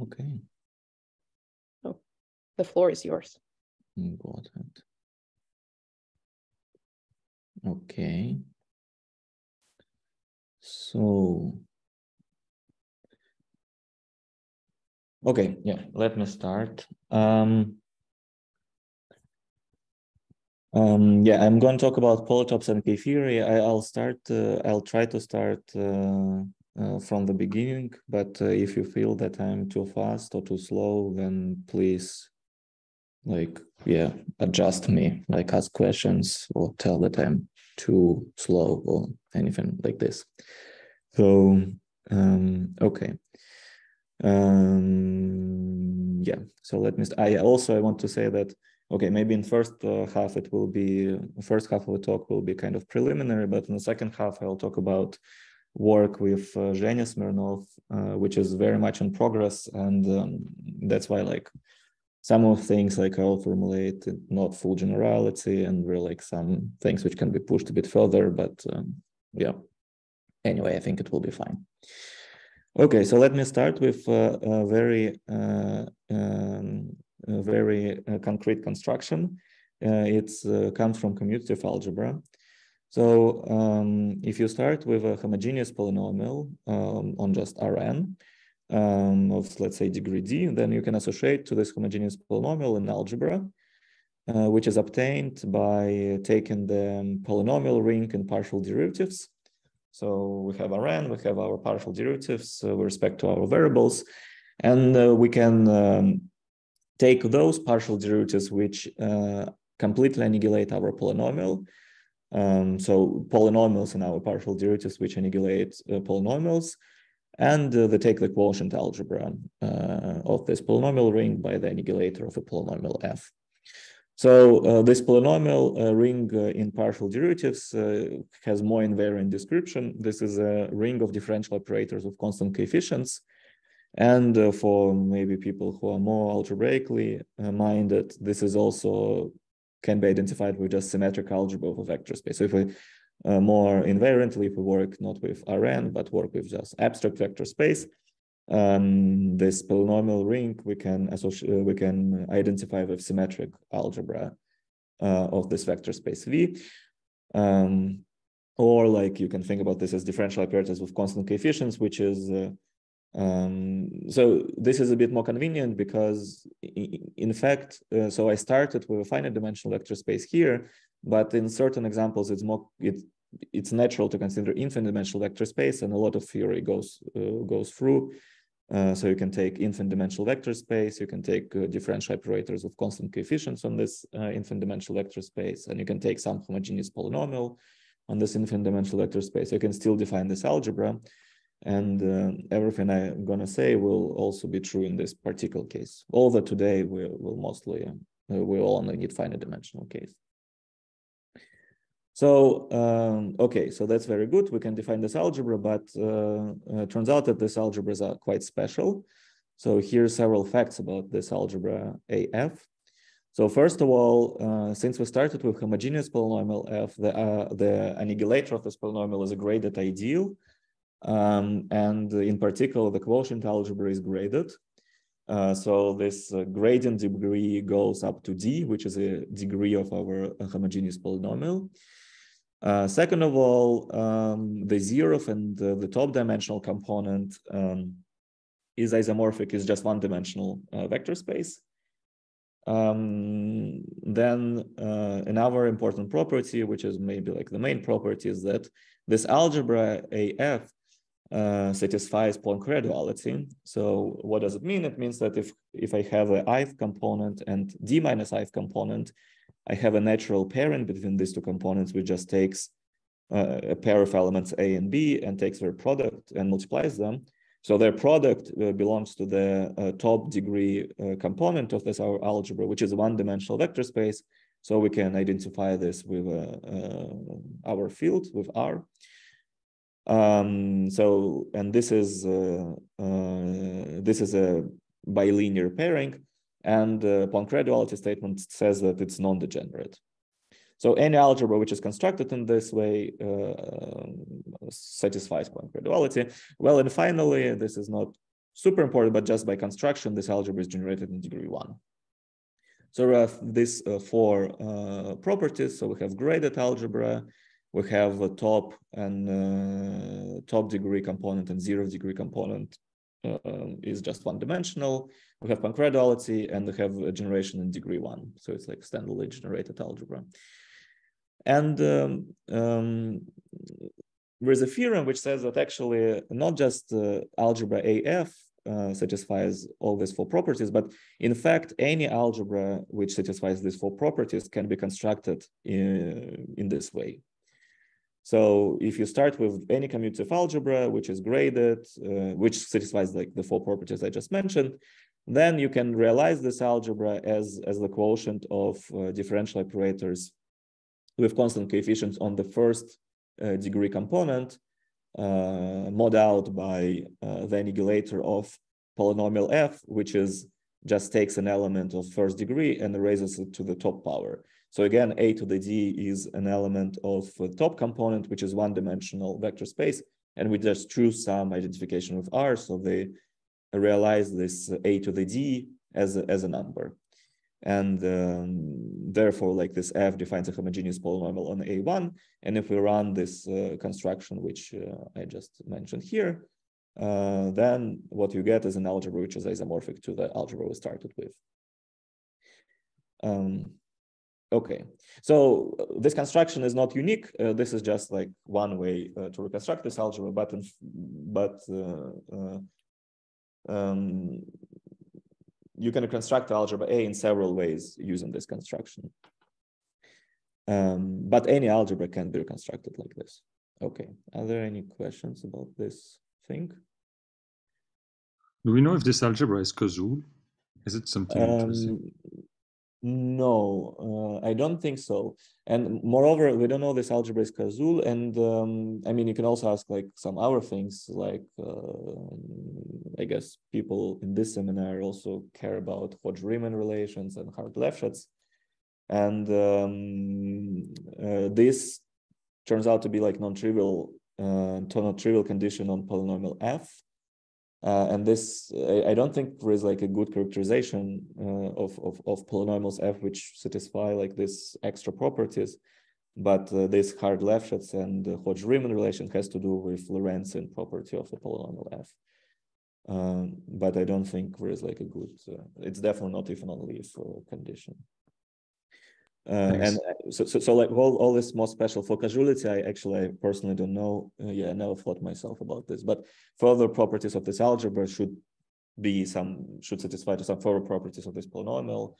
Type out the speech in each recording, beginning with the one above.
Okay. Oh, the floor is yours. Got it. Okay. So, okay, yeah, let me start. Um, um, yeah, I'm going to talk about polytopes and K-theory. I, will start, uh, I'll try to start uh, uh, from the beginning, but uh, if you feel that I'm too fast or too slow, then please, like, yeah, adjust me, like ask questions or tell that I'm too slow or anything like this. So, um, okay. Um, yeah, so let me, I also, I want to say that, okay, maybe in first uh, half, it will be, first half of the talk will be kind of preliminary, but in the second half, I'll talk about work with uh, Zhenya Smirnov, uh, which is very much in progress. And um, that's why like some of things like I'll formulate not full generality and we're like some things which can be pushed a bit further, but um, yeah. Anyway, I think it will be fine. Okay, so let me start with uh, a very, uh, um, a very uh, concrete construction. Uh, it uh, comes from commutative algebra. So um, if you start with a homogeneous polynomial um, on just Rn um, of, let's say, degree d, then you can associate to this homogeneous polynomial in algebra, uh, which is obtained by taking the polynomial ring in partial derivatives. So we have Rn, we have our partial derivatives uh, with respect to our variables, and uh, we can um, take those partial derivatives which uh, completely annihilate our polynomial um, so polynomials in our partial derivatives which annihilate uh, polynomials, and uh, they take the quotient algebra uh, of this polynomial ring by the annihilator of a polynomial f. So uh, this polynomial uh, ring uh, in partial derivatives has more invariant description. This is a ring of differential operators of constant coefficients. And for maybe people who are more algebraically minded, this is also can be identified with just symmetric algebra of a vector space. So if we uh, more invariantly, if we work not with Rn, but work with just abstract vector space, um, this polynomial ring we can associate, uh, we can identify with symmetric algebra uh, of this vector space V. Um, or like you can think about this as differential operators with constant coefficients, which is uh, um, so this is a bit more convenient because in fact, uh, so I started with a finite dimensional vector space here, but in certain examples, it's more, it, it's natural to consider infinite dimensional vector space and a lot of theory goes, uh, goes through. Uh, so you can take infinite dimensional vector space, you can take uh, differential operators of constant coefficients on this uh, infinite dimensional vector space, and you can take some homogeneous polynomial on this infinite dimensional vector space. You can still define this algebra. And uh, everything I'm going to say will also be true in this particular case. Although today we will mostly, uh, we will only need finite dimensional case. So, um, okay, so that's very good. We can define this algebra, but uh, uh turns out that these algebras are quite special. So here are several facts about this algebra AF. So first of all, uh, since we started with homogeneous polynomial f, the, uh, the annihilator of this polynomial is a graded ideal. Um, and in particular, the quotient algebra is graded. Uh, so this uh, gradient degree goes up to d, which is a degree of our homogeneous polynomial. Uh, second of all, um, the zeroth and the, the, top dimensional component um, is isomorphic, is just one dimensional uh, vector space. Um, then uh, another important property, which is maybe like the main property, is that this algebra AF uh, satisfies Poincare duality. So what does it mean? It means that if, if I have a ith component and d minus ith component, I have a natural pairing between these two components, which just takes uh, a pair of elements A and B and takes their product and multiplies them. So their product uh, belongs to the uh, top degree uh, component of this our algebra, which is a one-dimensional vector space. So we can identify this with our field, with R. Um, so, and this is uh, uh, this is a bilinear pairing, and uh, Poincare statement says that it's non-degenerate. So any algebra which is constructed in this way uh, satisfies Poincare duality. Well, and finally, this is not super important, but just by construction, this algebra is generated in degree one. So we have these uh, four uh, properties. So we have graded algebra, we have a top and uh, top degree component and zero degree component uh, is just one dimensional. We have Poincare and we have a generation in degree one. So it's like standardly generated algebra. And um, um, there's a theorem which says that actually not just uh, algebra AF uh, satisfies all these four properties, but in fact, any algebra which satisfies these four properties can be constructed in, in this way. So if you start with any commutative algebra, which is graded, uh, which satisfies like the four properties I just mentioned, then you can realize this algebra as, as the quotient of uh, differential operators with constant coefficients on the first uh, degree component uh, mod out by uh, the annihilator of polynomial f, which is just takes an element of first degree and raises it to the top power. So again, a to the d is an element of a top component, which is one-dimensional vector space, and we just choose some identification with r, so they realize this a to the d as a, as a number. And um, therefore, like this f defines a homogeneous polynomial on A1. And if we run this uh, construction, which uh, I just mentioned here, uh, then what you get is an algebra which is isomorphic to the algebra we started with. Um, okay, so uh, this construction is not unique. Uh, this is just like one way uh, to reconstruct this algebra, but, in, but um, you can construct algebra A in several ways using this construction. Um, but any algebra can be reconstructed like this. Okay, are there any questions about this thing? Do we know if this algebra is Koszul? Is it something um, no, uh, I don't think so. And moreover, we don't know this algebra is Koszul. And um, I mean, you can also ask like some other things, like uh, I guess people in this seminar also care about Hodge-Riemann relations and Hard-Lefschetz. And um, uh, this turns out to be like non-trivial, uh, non-trivial condition on polynomial f. Uh, and this, I, I, don't think there is like a good characterization uh, of, of, of, polynomials f which satisfy like this extra properties. But uh, this Hard-Lefschetz and Hodge-Riemann relation has to do with Lorentzian property of the polynomial f. Um, but I don't think there is like a good, uh, it's definitely not even only if condition. Uh, and uh, so, so, so like all, all this more special for Koszulity, I actually I personally don't know. Uh, yeah, I never thought myself about this, but further properties of this algebra should be some should satisfy to some further properties of this polynomial,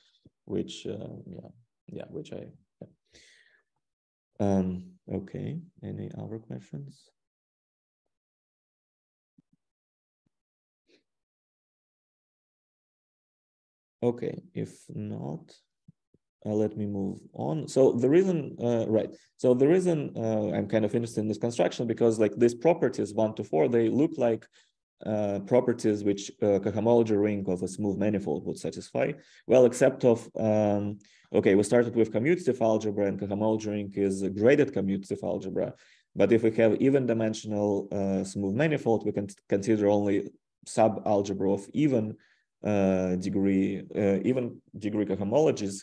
which uh, yeah, yeah, which I. Yeah. Um, okay. Any other questions? Okay, if not, uh, let me move on. So the reason, uh, right. So the reason uh, I'm kind of interested in this construction because like these properties one to four, they look like uh, properties which a uh, cohomology ring of a smooth manifold would satisfy. Well, except of, um, okay, we started with commutative algebra and cohomology ring is a graded commutative algebra. But if we have even dimensional uh, smooth manifold, we can consider only sub algebra of even degree, even degree cohomologies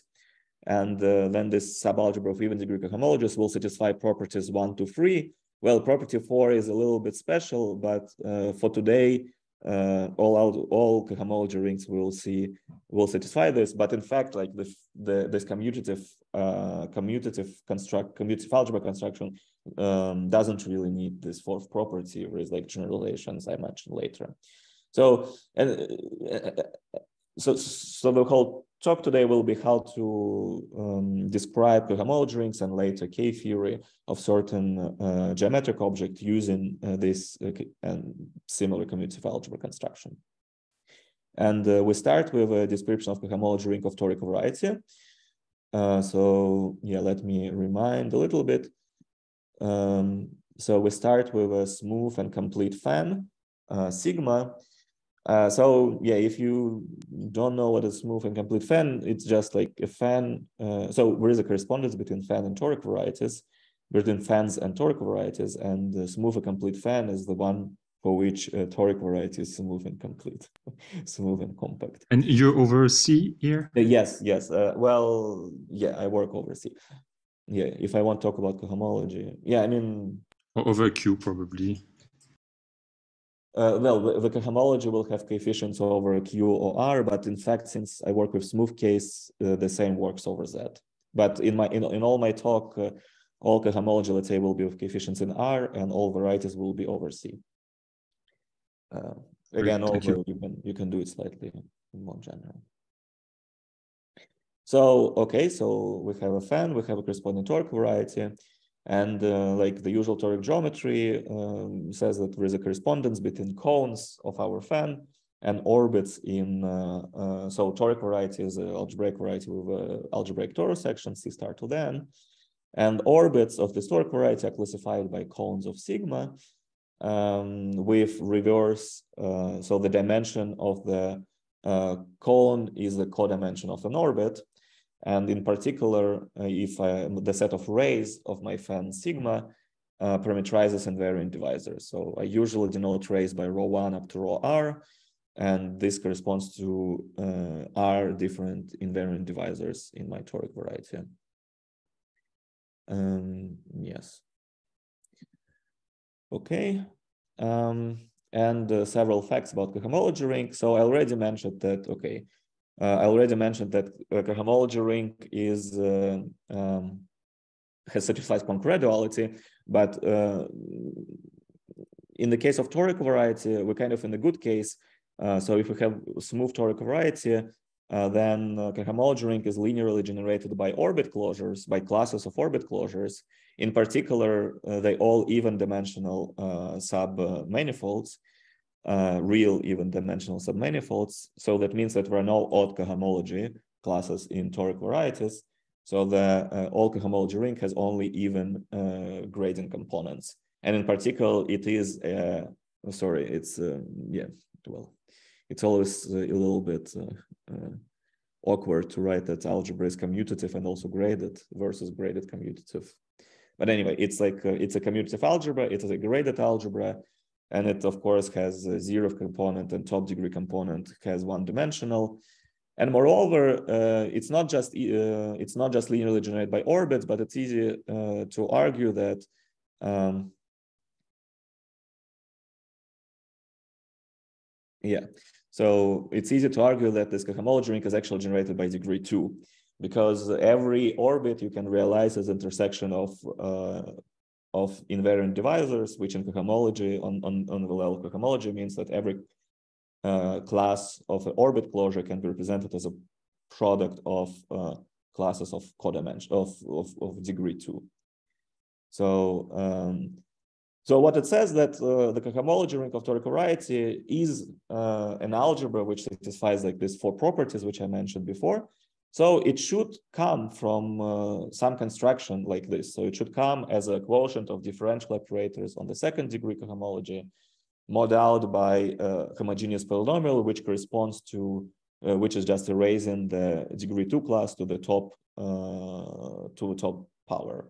and uh, then this subalgebra of even degree cohomologies will satisfy properties one to three. Well, property four is a little bit special, but uh, for today, uh, all all cohomology rings will see will satisfy this. But in fact, like the, the this commutative uh, commutative construct commutative algebra construction um, doesn't really need this fourth property, whereas like general relations I mentioned later. So and uh, uh, so so the whole talk today will be how to um, describe cohomology rings and later K-theory of certain uh, geometric object using uh, this uh, and similar commutative algebra construction. And uh, we start with a description of the cohomology ring of toric variety. Uh, so yeah, let me remind a little bit. Um, so we start with a smooth and complete fan, uh, sigma, uh, so yeah, if you don't know what a smooth and complete fan, it's just like a fan. Uh, so there is a correspondence between fan and toric varieties, between fans and toric varieties, and the smooth and complete fan is the one for which a toric variety is smooth and complete, smooth and compact. And you're over C here? Uh, yes, yes. Uh, well, yeah, I work over C. Yeah, if I want to talk about cohomology, yeah, I mean. Or over Q probably. Uh, well, the, the cohomology will have coefficients over Q or R, but in fact, since I work with smooth case, uh, the same works over Z. But in my in, in all my talk, uh, all cohomology, let's say, will be with coefficients in R, and all varieties will be over C. Uh, again, Great, over you. you can you can do it slightly more general. So okay, so we have a fan, we have a corresponding toric variety, and uh, like the usual toric geometry um, says that there is a correspondence between cones of our fan and orbits in uh, uh, so toric variety is an algebraic variety with algebraic torus action C star to then, and orbits of this toric variety are classified by cones of sigma um, with reverse. Uh, so the dimension of the uh, cone is the codimension of an orbit. And in particular, uh, if I, the set of rays of my fan sigma uh, parameterizes invariant divisors. So I usually denote rays by rho one up to rho r, and this corresponds to uh, r different invariant divisors in my toric variety. Um, yes. Okay. Um, and uh, several facts about cohomology ring. So I already mentioned that, okay, I already mentioned that a cohomology ring is uh, um, has satisfies Poincare duality, but uh, in the case of toric variety, we're kind of in a good case. Uh, so if we have smooth toric variety, uh, then uh, cohomology ring is linearly generated by orbit closures, by classes of orbit closures. In particular, uh, they all even dimensional uh, sub manifolds, uh, real even dimensional submanifolds. So that means that there are no odd cohomology classes in toric varieties. So the uh, cohomology ring has only even uh, components. And in particular, it is, uh, sorry, it's, uh, yeah, well, it's always a little bit uh, awkward to write that algebra is commutative and also graded versus graded commutative. But anyway, it's like, it's a commutative algebra, it is a graded algebra, and it of course has a zero component and top degree component has one dimensional. And moreover uh, it's not just uh, it's not just linearly generated by orbits but it's easy uh, to argue that um, yeah. So it's easy to argue that this cohomology ring is actually generated by degree two because every orbit you can realize as intersection of uh, of invariant divisors, which in cohomology, on, on, on the level of cohomology means that every uh, class of an orbit closure can be represented as a product of uh, classes of codimension of, of, of degree two. So, um, so what it says that uh, the cohomology ring of toric variety is uh, an algebra which satisfies like these four properties which I mentioned before, so it should come from uh, some construction like this. So it should come as a quotient of differential operators on the second degree cohomology, mod out by a homogeneous polynomial, which corresponds to, uh, which is just erasing the degree two class to the top, uh, to the top power.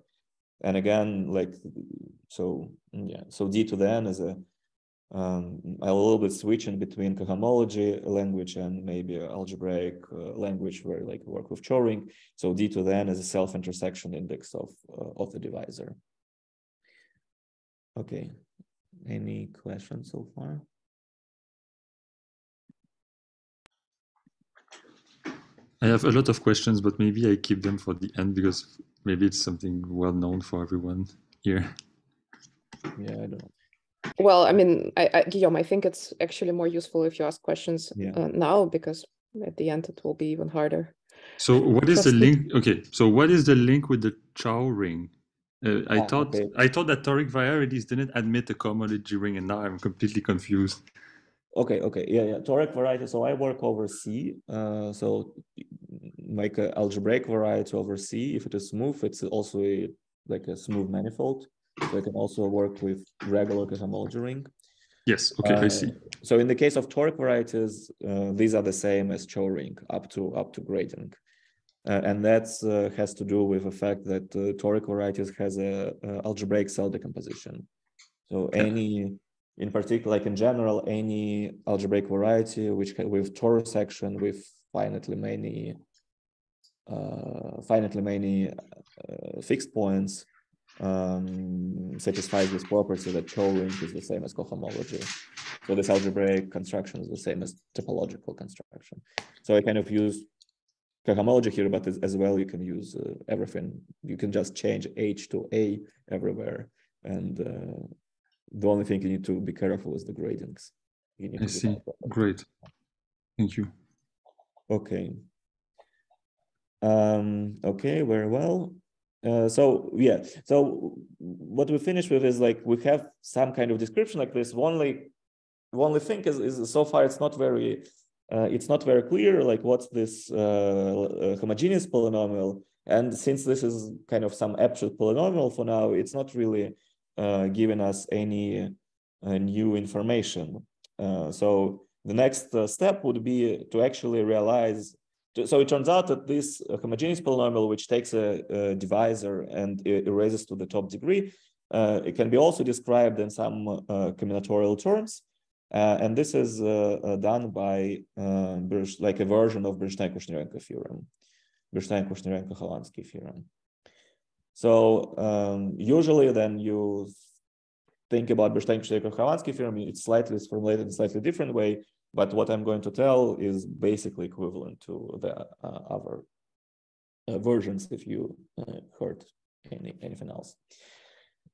And again, like, so, yeah, so D to the N is a um, a little bit switching between cohomology language and maybe algebraic uh, language where like work with Chow ring. So D to the N is a self-intersection index of, uh, of the divisor. Okay, any questions so far? I have a lot of questions, but maybe I keep them for the end because maybe it's something well known for everyone here. Yeah, I don't. Well, I mean, I, I, Guillaume, I think it's actually more useful if you ask questions Yeah. uh, now because at the end it will be even harder. So what is the link? Okay, so what is the link with the Chow ring? Uh, I Ah, thought okay. I thought that toric varieties didn't admit a cohomology ring, and now I'm completely confused. Okay, okay, yeah, yeah. Toric variety. So I work over C. Uh, so like a algebraic variety over C. If it is smooth, it's also a, like a smooth manifold. So I can also work with regular cohomology ring. Yes, okay, I Uh, see. So in the case of toric varieties, uh, these are the same as Chow ring up to up to grading. Uh, and that uh, has to do with the fact that uh, toric varieties has a, a algebraic cell decomposition. So any in particular, like in general, any algebraic variety which with torus action with finitely many uh, finitely many uh, fixed points um, satisfies this property that link is the same as cohomology. So this algebraic construction is the same as topological construction. So I kind of use cohomology here, but as well you can use uh, everything. You can just change H to A everywhere. And uh, the only thing you need to be careful is the gradings. I see. Great. Thank you. Okay. Um, okay, very well. Uh, so yeah, so what we finish with is like we have some kind of description like this. Only, only thing is, is so far it's not very, uh, it's not very clear like what's this uh, uh, homogeneous polynomial. And since this is kind of some abstract polynomial for now, it's not really uh, giving us any uh, new information. so the next step would be to actually realize so it turns out that this uh, homogeneous polynomial, which takes a, a, divisor and erases to the top degree, uh, it can be also described in some uh, combinatorial terms. Uh, and this is uh, uh, done by like a version of Bernstein-Kushnirenko theorem, Bernstein-Kushnirenko-Khovansky theorem. So um, usually then you think about Bernstein-Kushnirenko-Khovansky theorem, it's slightly formulated in a slightly different way. But what I'm going to tell is basically equivalent to the uh, other uh, versions if you uh, heard any, anything else.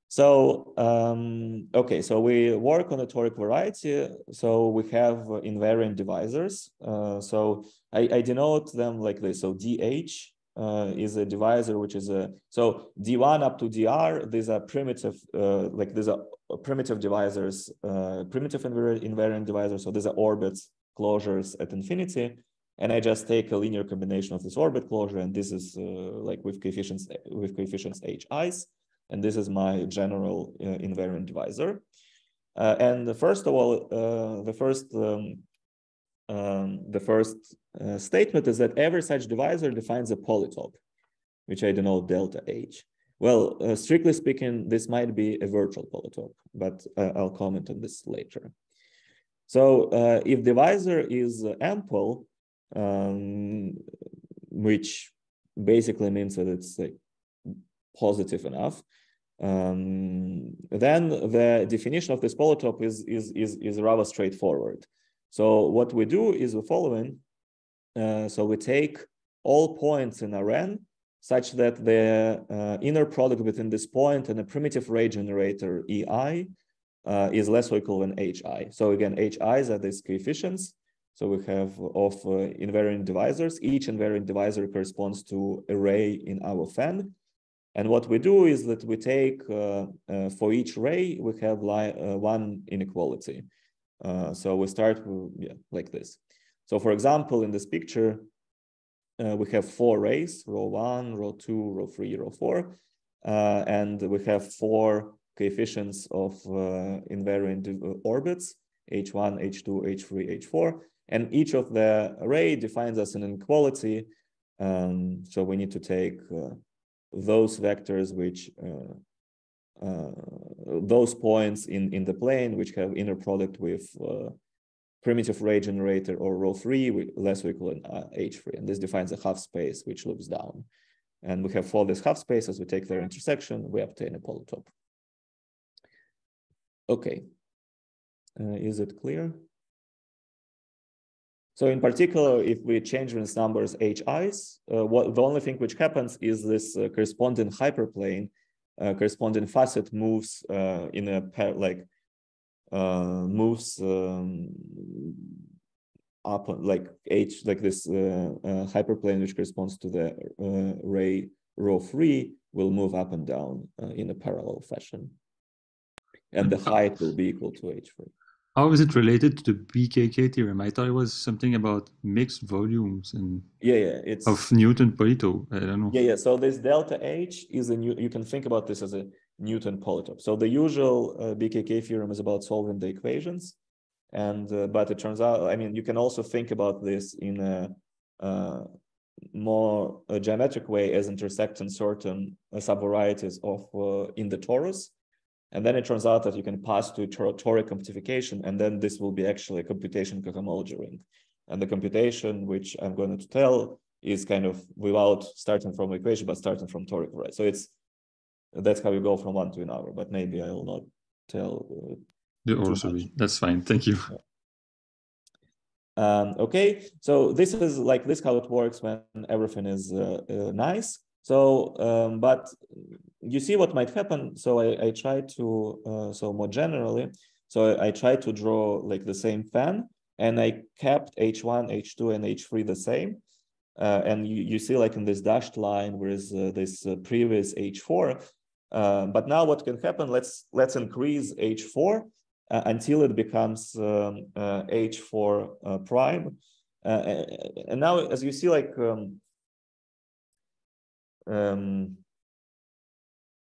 So, um, okay, so we work on a toric variety. So we have invariant divisors. Uh, so I, I, denote them like this. So DH uh, is a divisor, which is a, so D1 up to DR, these are primitive, uh, like these are primitive divisors, uh, primitive invariant invariant divisors. So these are orbits closures at infinity. And I just take a linear combination of this orbit closure. And this is uh, like with coefficients, with coefficients hi's. And this is my general uh, invariant divisor. Uh, and first of all, the first um, um, the first uh, statement is that every such divisor defines a polytope, which I denote delta H. Well, uh, strictly speaking, this might be a virtual polytope, but uh, I'll comment on this later. So uh, if divisor is ample, um, which basically means that it's like positive enough, um, then the definition of this polytope is, is, is, is rather straightforward. So what we do is the following. Uh, so we take all points in Rn such that the uh, inner product between this point and a primitive ray generator EI uh, is less or equal than HI. So again, HIs are these coefficients. So we have of uh, invariant divisors. Each invariant divisor corresponds to a ray in our fan. And what we do is that we take, uh, uh, for each ray, we have one inequality. So we start yeah, like this. So for example, in this picture, uh, we have four rays, rho one, rho two, rho three, rho four, uh, and we have four coefficients of uh, invariant orbits, H1, H2, H3, H4, and each of the array defines as an inequality. Um, so we need to take uh, those vectors which uh, uh, those points in, in the plane which have inner product with primitive ray generator or rho three less or equal to uh, H3. And this defines a half space which loops down. And we have for this half spaces, we take their intersection, we obtain a polytope. Okay, uh, is it clear? So in particular, if we change these numbers HIs, uh, what the only thing which happens is this uh, corresponding hyperplane, uh, corresponding facet moves uh, in a pair, like uh, moves um, up like h like this uh, uh, hyperplane which corresponds to the ray rho three will move up and down in a parallel fashion. And the height will be equal to h3 how is it related to the BKK theorem? I thought it was something about mixed volumes and yeah, yeah, it's of Newton polytope. I don't know. Yeah, yeah. So this delta H is a new. You can think about this as a Newton polytope. So the usual uh, BKK theorem is about solving the equations, and uh, but it turns out, I mean, you can also think about this in a, uh, more a geometric way as intersecting certain uh, subvarieties of uh, in the torus, And then it turns out that you can pass to toric compactification, and then this will be actually a computation cohomology ring. And the computation, which I'm going to tell, is kind of without starting from equation, but starting from toric, right? So it's that's how you go from one to another. But maybe I will not tell. Uh, that's fine. Thank you. Um, okay, so this is like this how it works when everything is uh, uh, nice. So, um, but you see what might happen. So I, I try to, uh, so more generally, so I, try to draw like the same fan and I kept H1, H2, and H3 the same. Uh, and you, you see like in this dashed line, where is uh, this uh, previous H4. Uh, but now what can happen, let's, let's increase H4 uh, until it becomes um, H4 prime. and now, as you see, like um, um,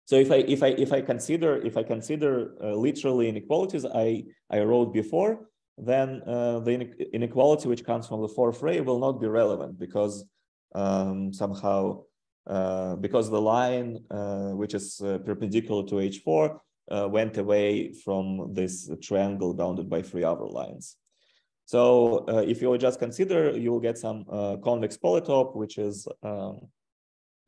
so if I if I if I consider if I consider uh, literally inequalities I I wrote before, then uh, the inequality which comes from the fourth ray will not be relevant because um, somehow uh, because the line uh, which is uh, perpendicular to H4 uh, went away from this triangle bounded by three other lines. So if you just consider, you will get some convex polytope, which is um,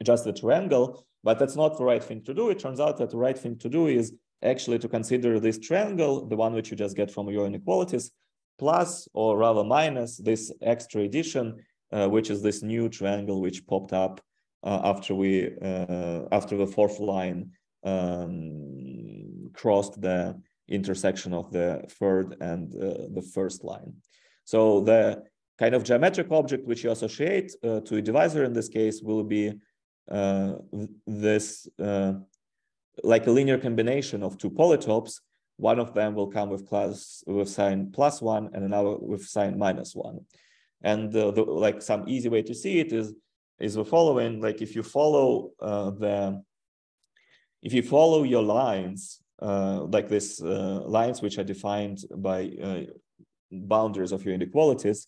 just the triangle, but that's not the right thing to do. It turns out that the right thing to do is actually to consider this triangle, the one which you just get from your inequalities, plus or rather minus this extra addition, uh, which is this new triangle which popped up uh, after we uh, after the fourth line um, crossed the intersection of the third and uh, the first line. So the kind of geometric object which you associate uh, to a divisor in this case will be this uh, like a linear combination of two polytopes. One of them will come with class with sign plus one and another with sign minus one. And the, the, like some easy way to see it is is the following: like if you follow uh, the if you follow your lines uh, like this uh, lines which are defined by uh, boundaries of your inequalities,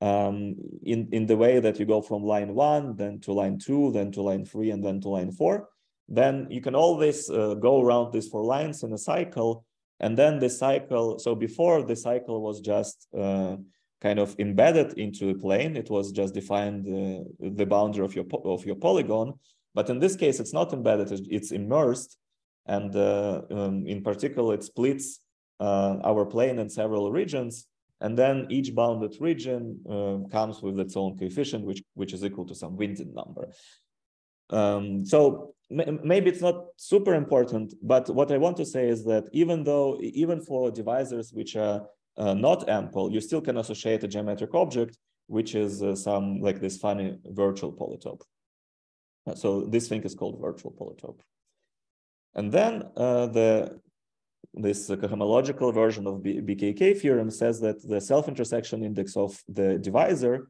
um, in, in the way that you go from line one, then to line two, then to line three, and then to line four, then you can always uh, go around these four lines in a cycle. And then the cycle, so before the cycle was just uh, kind of embedded into a plane, it was just defined uh, the boundary of your, of your polygon. But in this case, it's not embedded, it's immersed. And uh, um, in particular, it splits uh, our plane in several regions and then each bounded region uh, comes with its own coefficient, which, which is equal to some Winding number. Um, so maybe it's not super important, but what I want to say is that even though, even for divisors which are uh, not ample, you still can associate a geometric object, which is uh, some like this funny virtual polytope. So this thing is called virtual polytope. And then uh, the this cohomological version of BKK theorem says that the self-intersection index of the divisor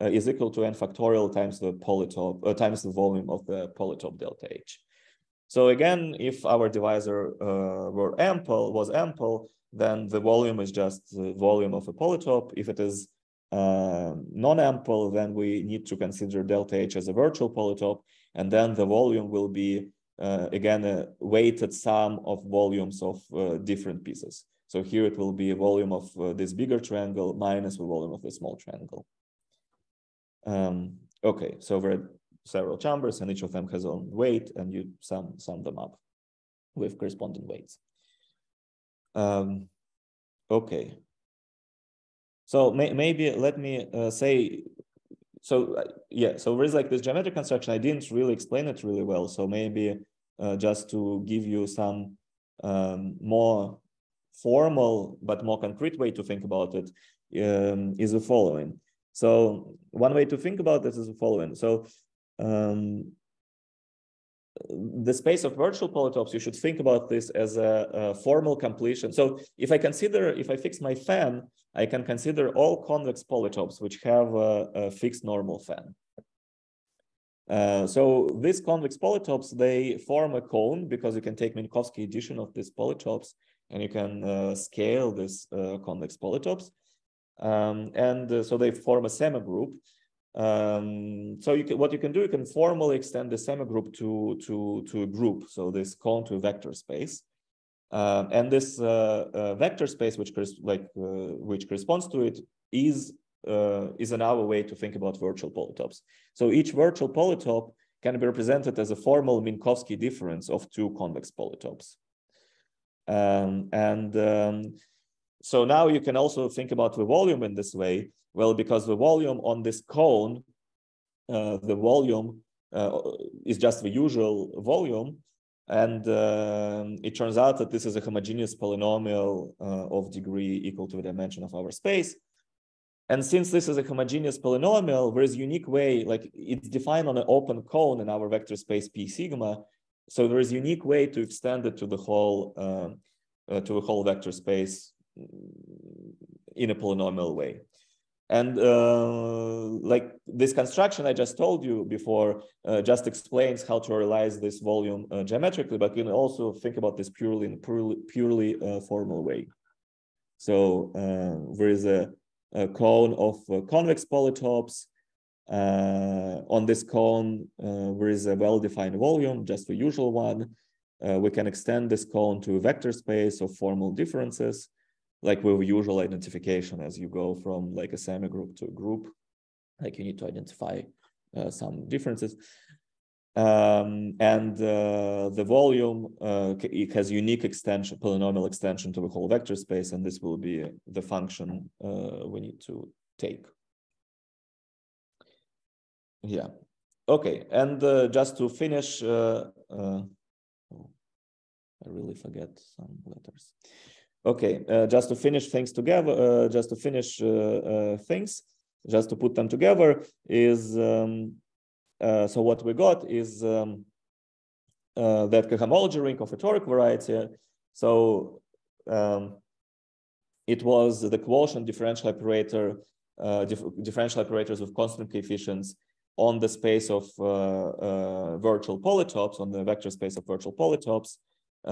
uh, is equal to n factorial times the polytope uh, times the volume of the polytope delta H. So again, if our divisor uh, were ample, was ample, then the volume is just the volume of a polytope. If it is uh, non-ample, then we need to consider delta H as a virtual polytope, and then the volume will be uh, again, a weighted sum of volumes of uh, different pieces. So here it will be a volume of uh, this bigger triangle minus the volume of the small triangle. Um, okay, so there are several chambers and each of them has own weight and you sum, sum them up with corresponding weights. Um, okay. So may, maybe let me uh, say so uh, yeah, so there is like this geometric construction. I didn't really explain it really well. So maybe uh, just to give you some um, more formal but more concrete way to think about it um, is the following. So one way to think about this is the following. So um, the space of virtual polytopes, you should think about this as a, a, formal completion. So if I consider, if I fix my fan, I can consider all convex polytopes which have a, a fixed normal fan. Uh, so these convex polytopes, they form a cone because you can take Minkowski addition of these polytopes and you can uh, scale these uh, convex polytopes. Um, and uh, so they form a semigroup. Um, so you can, what you can do, you can formally extend the semigroup to, to, to a group. So this cone to a vector space. Uh, and this uh, uh, vector space, which like uh, which corresponds to it, is is another way to think about virtual polytopes. So each virtual polytope can be represented as a formal Minkowski difference of two convex polytopes. Um, and um, so now you can also think about the volume in this way. Well, because the volume on this cone, uh, the volume uh, is just the usual volume. And uh, it turns out that this is a homogeneous polynomial uh, of degree equal to the dimension of our space. And since this is a homogeneous polynomial, there is a unique way, like it's defined on an open cone in our vector space P sigma. So there is a unique way to extend it to the whole uh, uh, to the whole vector space in a polynomial way. And uh, like this construction I just told you before uh, just explains how to realize this volume uh, geometrically, but you can also think about this purely in purely, purely uh, formal way. So uh, there is a, a cone of uh, convex polytopes. on this cone, there is a well-defined volume, just the usual one. we can extend this cone to a vector space of formal differences like with usual identification as you go from like a semi-group to a group like you need to identify uh, some differences. Um, and uh, the volume uh, it has unique extension polynomial extension to the whole vector space and this will be the function uh, we need to take. Yeah. Okay and uh, just to finish uh, oh, i really forget some letters Okay, uh, just to finish things together, uh, just to finish uh, uh things, just to put them together is, um, uh, so what we got is um, uh, that cohomology ring of a toric variety. So um, it was the quotient differential operator, dif differential operators with constant coefficients on the space of virtual polytopes, on the vector space of virtual polytopes,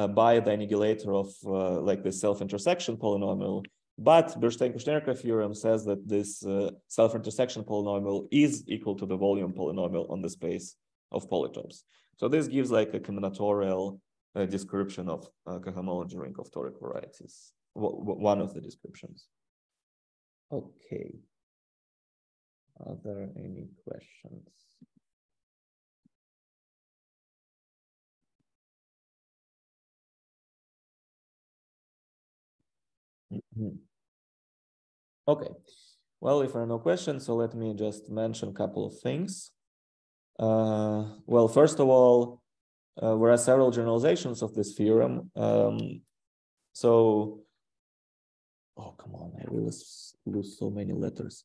by the annihilator of uh, like the self-intersection polynomial. But Bernstein-Kushnirenko theorem says that this uh, self-intersection polynomial is equal to the volume polynomial on the space of polytopes. So this gives like a combinatorial uh, description of uh, cohomology ring of toric varieties, one of the descriptions. Okay. Are there any questions? Mm-hmm. Okay, well, if there are no questions, so let me just mention a couple of things. Uh, well, first of all, uh, there are several generalizations of this theorem. Um, so, oh, come on, I really lose so many letters.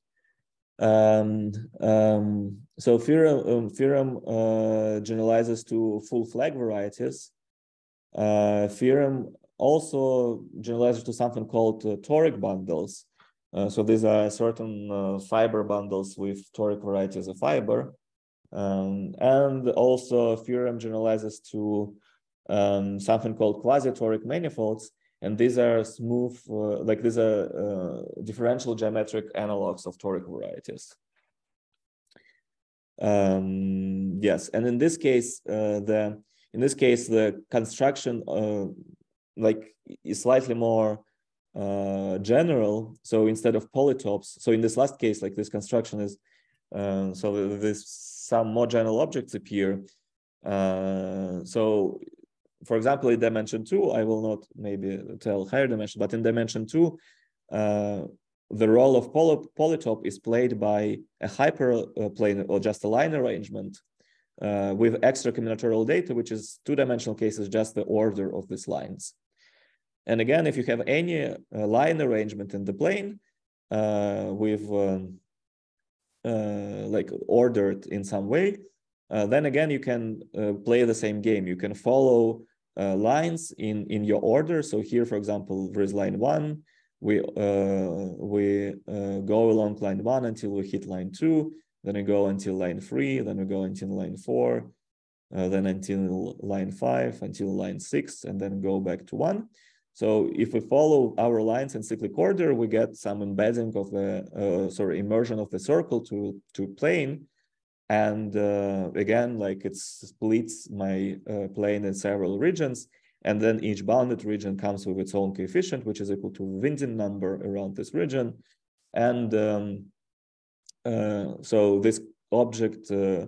Um, um, so theorem, um, theorem uh, generalizes to full flag varieties. Uh, theorem also generalizes to something called uh, toric bundles. Uh, so these are certain uh, fiber bundles with toric varieties of fiber. Um, and also theorem generalizes to um, something called quasi-toric manifolds. And these are smooth, uh, like these are uh, differential geometric analogs of toric varieties. Um, yes, and in this case, uh, the in this case the construction like slightly more uh, general. So instead of polytopes, so in this last case, like this construction is, uh, so there's some more general objects appear. Uh, so for example, in dimension two, I will not maybe tell higher dimension, but in dimension two, uh, the role of poly polytope is played by a hyperplane uh, or just a line arrangement uh, with extra combinatorial data, which is two-dimensional cases, just the order of these lines. And again, if you have any uh, line arrangement in the plane uh, with um, uh, like ordered in some way, uh, then again, you can uh, play the same game. You can follow uh, lines in, in your order. So here, for example, there is line one. We, we go along line one until we hit line two. Then we go until line three. Then we go until line four. then until line five, until line six, and then go back to one. So if we follow our lines in cyclic order, we get some embedding of the, uh, sorry, immersion of the circle to, to plane. And uh, again, like it splits my uh, plane in several regions. And then each bounded region comes with its own coefficient, which is equal to winding number around this region. And um, uh, so this object, uh,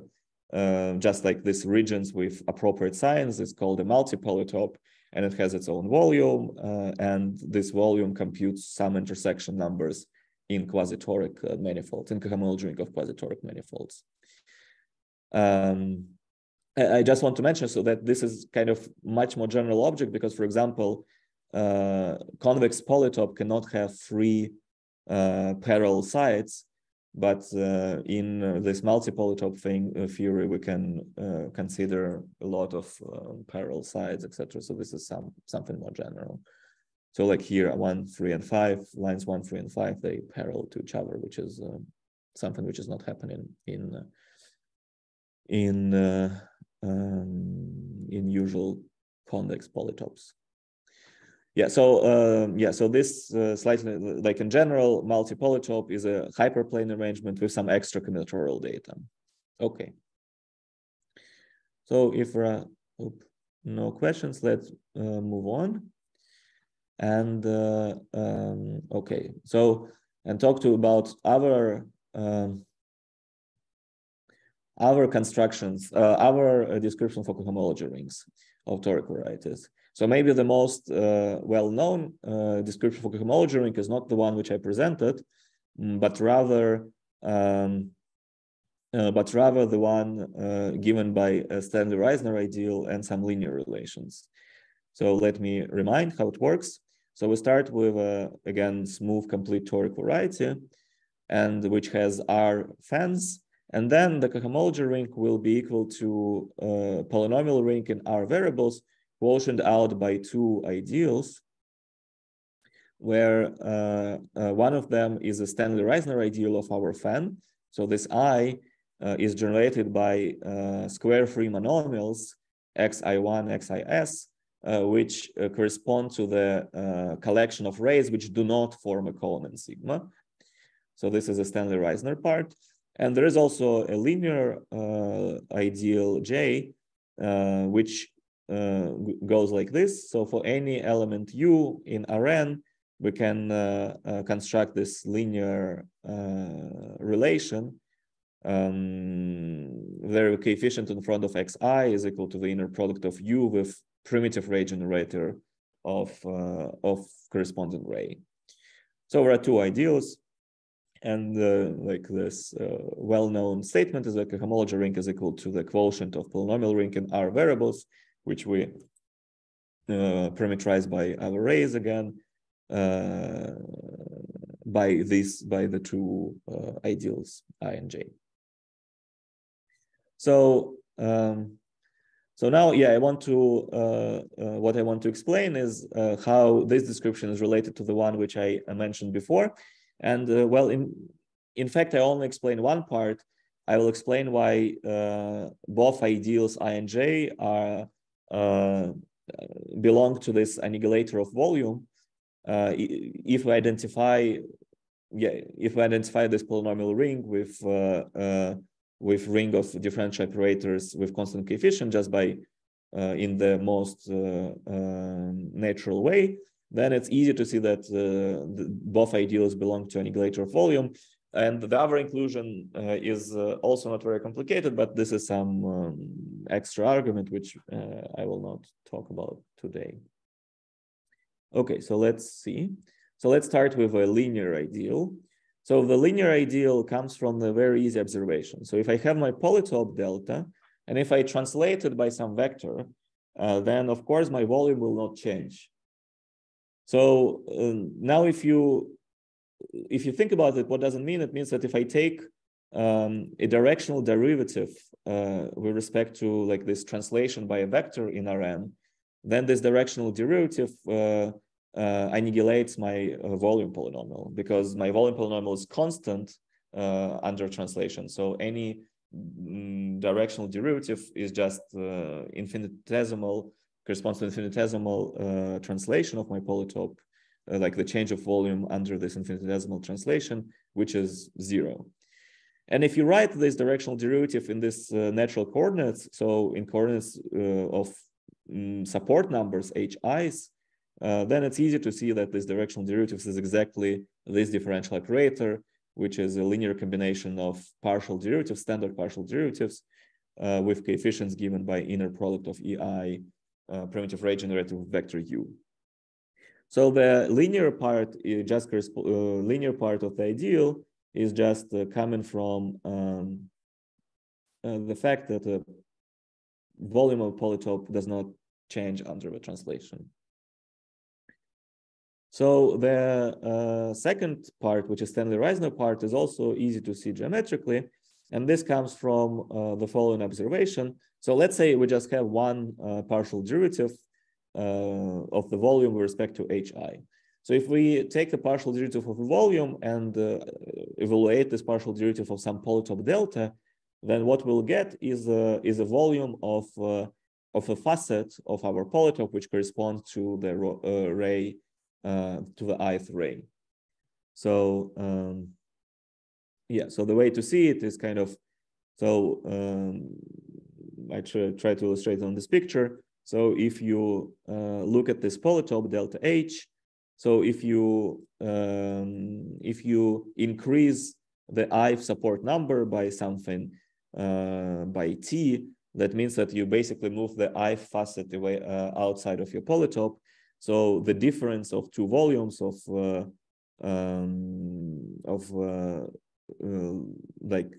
uh, just like these regions with appropriate signs, is called a multipolytope, and it has its own volume. Uh, and this volume computes some intersection numbers in quasi-toric uh, manifolds, in cohomology of quasi-toric manifolds. Um, I just want to mention so that this is kind of much more general object because, for example, uh, convex polytope cannot have three uh, parallel sides, but uh, in uh, this multi-polytope thing uh, theory, we can uh, consider a lot of parallel sides, etc. So this is some something more general. So like here, one, three, and five lines, one, three, and five, they parallel to each other, which is something which is not happening in in um, in usual convex polytopes. Yeah, so um, yeah, so this uh, slightly like in general, multi-polytope is a hyperplane arrangement with some extra combinatorial data. Okay. So if there are no questions, let's uh, move on. And uh, um, okay, so and talk to about other um, our constructions, uh, our uh, description for cohomology rings of toric varieties. So maybe the most uh, well-known uh, description for cohomology ring is not the one which I presented, mm, but rather um, uh, but rather the one uh, given by Stanley Reisner ideal and some linear relations. So let me remind how it works. So we start with a, again, smooth complete toric variety and which has R fans and then the cohomology ring will be equal to uh, polynomial ring in R variables quotient out by two ideals, where uh, uh, one of them is a Stanley Reisner ideal of our fan. So this I uh, is generated by uh, square free monomials xi1, xis, uh, which correspond to the collection of rays which do not form a Coleman sigma. So this is a Stanley Reisner part. And there is also a linear uh, ideal J, uh, which uh, goes like this. So for any element U in Rn, we can uh, uh, construct this linear uh, relation um, the coefficient in front of xi is equal to the inner product of u with primitive ray generator of, of corresponding ray. So there are two ideals. And uh, like this uh, well-known statement is like a homology ring is equal to the quotient of polynomial ring in R variables, which we uh, parameterize by our rays again uh, by this by the two uh, ideals I and J. So um, so now, yeah, I want to uh, what I want to explain is how this description is related to the one which I mentioned before. And uh, well, in, in fact, I only explain one part. I will explain why uh, both ideals I and J are uh, belong to this annihilator of volume. Uh, if we identify, yeah, if we identify this polynomial ring with uh, uh, with ring of differential operators with constant coefficient just by in the most um, natural way, then it's easy to see that uh, the, both ideals belong to annihilator of volume. And the other inclusion uh, is uh, also not very complicated, but this is some um, extra argument, which uh, I will not talk about today. Okay, so let's see. So let's start with a linear ideal. So the linear ideal comes from the very easy observation. So if I have my polytope delta, and if I translate it by some vector, uh, then of course my volume will not change. So um, now if you if you think about it, what does it mean? It means that if I take um, a directional derivative uh, with respect to like this translation by a vector in Rn, then this directional derivative uh, uh, annihilates my uh, volume polynomial because my volume polynomial is constant uh, under translation. So any mm, directional derivative is just uh, infinitesimal corresponds to infinitesimal translation of my polytope, uh, like the change of volume under this infinitesimal translation, which is zero. And if you write this directional derivative in this uh, natural coordinates, so in coordinates uh, of mm, support numbers, HIs, uh, then it's easy to see that this directional derivative is exactly this differential operator, which is a linear combination of partial derivatives, standard partial derivatives, uh, with coefficients given by inner product of EI primitive ray generator with vector U. So the linear part just uh, linear part of the ideal is just uh, coming from um, uh, the fact that the volume of polytope does not change under the translation. So the uh, second part, which is Stanley-Reisner part, is also easy to see geometrically. And this comes from uh, the following observation. So let's say we just have one uh, partial derivative of the volume with respect to HI. So if we take the partial derivative of a volume and uh, evaluate this partial derivative of some polytope delta, then what we'll get is a, is a volume of, uh, of a facet of our polytope, which corresponds to the uh, ray, uh, to the ith ray. So um, yeah, so the way to see it is kind of, so um, I try, try to illustrate on this picture. So if you uh, look at this polytope delta H, so if you um, if you increase the I support number by something uh, by T, that means that you basically move the I facet away uh, outside of your polytope. So the difference of two volumes of um, of uh, uh, like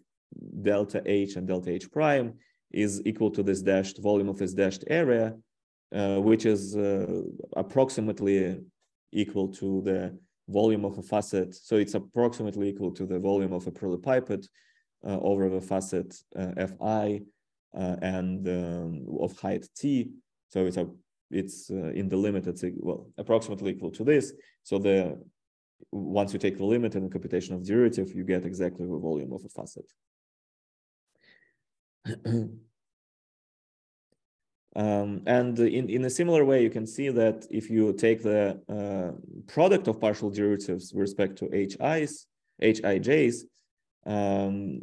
delta H and delta H prime is equal to this dashed volume of this dashed area, uh, which is uh, approximately equal to the volume of a facet. So it's approximately equal to the volume of a parallelepiped uh, over the facet uh, Fi uh, and um, of height T. So it's a it's uh, in the limit it's well approximately equal to this. So the once you take the limit in the computation of derivative, you get exactly the volume of a facet. um, and in, in a similar way, you can see that if you take the uh, product of partial derivatives with respect to HIs, HIJs um,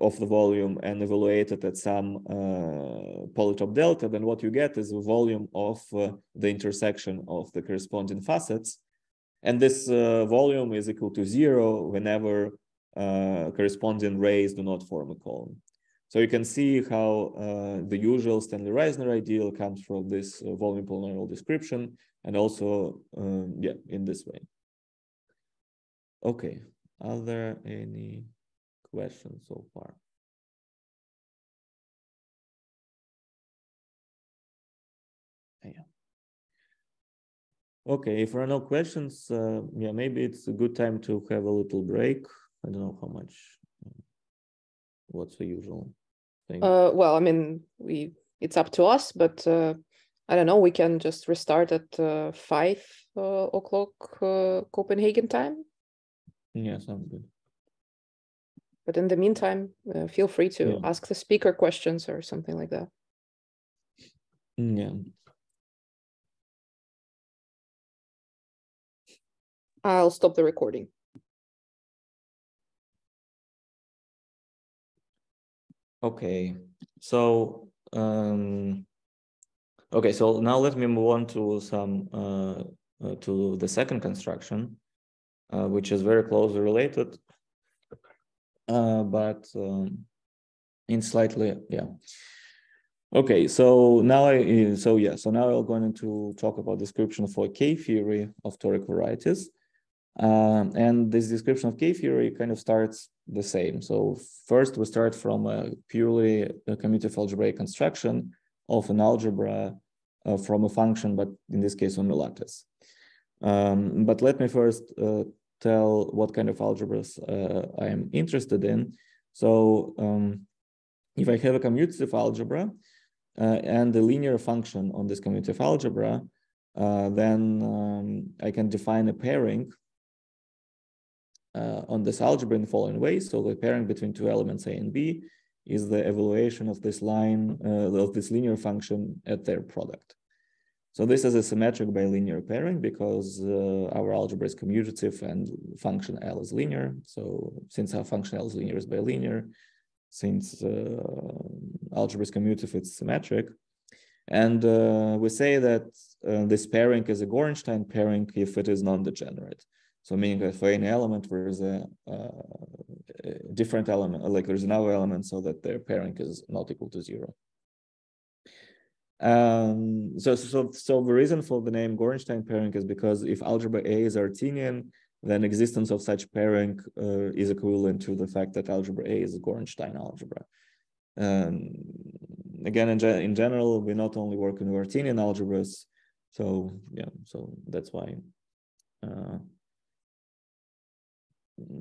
of the volume and evaluate it at some uh, polytope delta, then what you get is the volume of uh, the intersection of the corresponding facets. And this uh, volume is equal to zero whenever uh, corresponding rays do not form a column. So you can see how uh, the usual Stanley-Reisner ideal comes from this uh, volume polynomial description and also, um, yeah, in this way. Okay, are there any questions so far? Yeah. Okay, if there are no questions, uh, yeah, maybe it's a good time to have a little break. I don't know how much, uh, what's the usual? Thing? Uh, well, I mean, we it's up to us, but uh, I don't know. We can just restart at uh, five uh, o'clock uh, Copenhagen time. Yeah, sounds good. But in the meantime, uh, feel free to yeah. ask the speaker questions or something like that. Mm, yeah. I'll stop the recording. Okay, so um, okay, so now let me move on to some uh, uh, to the second construction, uh, which is very closely related, uh, but um, in slightly yeah. Okay, so now I so yeah, so now I'm going to talk about description for K theory of toric varieties. Um, and this description of K-theory kind of starts the same. So first we start from a purely a commutative algebraic construction of an algebra uh, from a function, but in this case on the lattice. Um, but let me first uh, tell what kind of algebras uh, I am interested in. So um, if I have a commutative algebra uh, and a linear function on this commutative algebra, uh, then um, I can define a pairing uh, on this algebra in the following way. So the pairing between two elements A and B is the evaluation of this line, uh, of this linear function at their product. So this is a symmetric bilinear pairing because uh, our algebra is commutative and function L is linear. So since our function L is linear is bilinear, since uh, algebra is commutative, it's symmetric. And uh, we say that uh, this pairing is a Gorenstein pairing if it is non-degenerate. So meaning that for any element there is a, a, different element, like there's another element so that their pairing is not equal to zero. Um, so, so, so the reason for the name Gorenstein pairing is because if algebra A is Artinian, then existence of such pairing uh, is equivalent to the fact that algebra A is a Gorenstein algebra. Um, again, in, ge in general, we not only work in Artinian algebras, so yeah, so that's why, uh,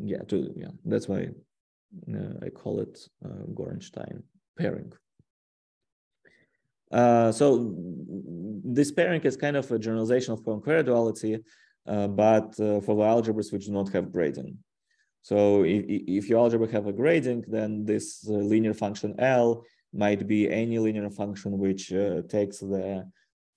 yeah, to, yeah, that's why uh, I call it uh, Gorenstein pairing. Uh, so this pairing is kind of a generalization of Poincare duality, uh, but uh, for the algebras which do not have grading. So if, if your algebra have a grading, then this uh, linear function L might be any linear function which uh, takes the,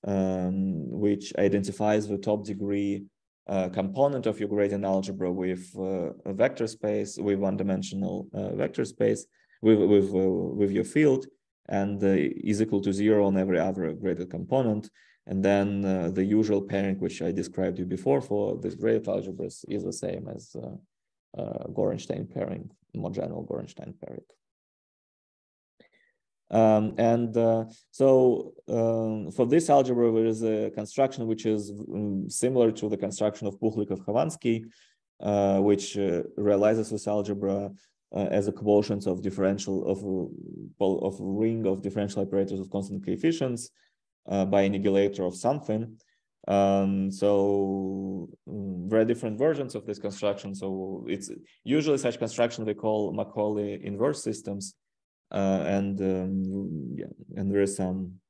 um, which identifies the top degree uh, component of your graded algebra with a vector space, with one-dimensional vector space, with, with, with your field, and uh, is equal to zero on every other graded component. And then uh, the usual pairing, which I described you before for this graded algebras, is the same as uh, uh, Gorenstein pairing, more general Gorenstein pairing. Um, and uh, so um, for this algebra, there is a construction which is um, similar to the construction of Pukhlikov-Khovanskii, uh, which uh, realizes this algebra uh, as a quotient of differential of of ring of differential operators of constant coefficients uh, by annihilator of something. Um, so um, very different versions of this construction. So it's usually such construction we call Macaulay inverse systems, and um, yeah, and there is some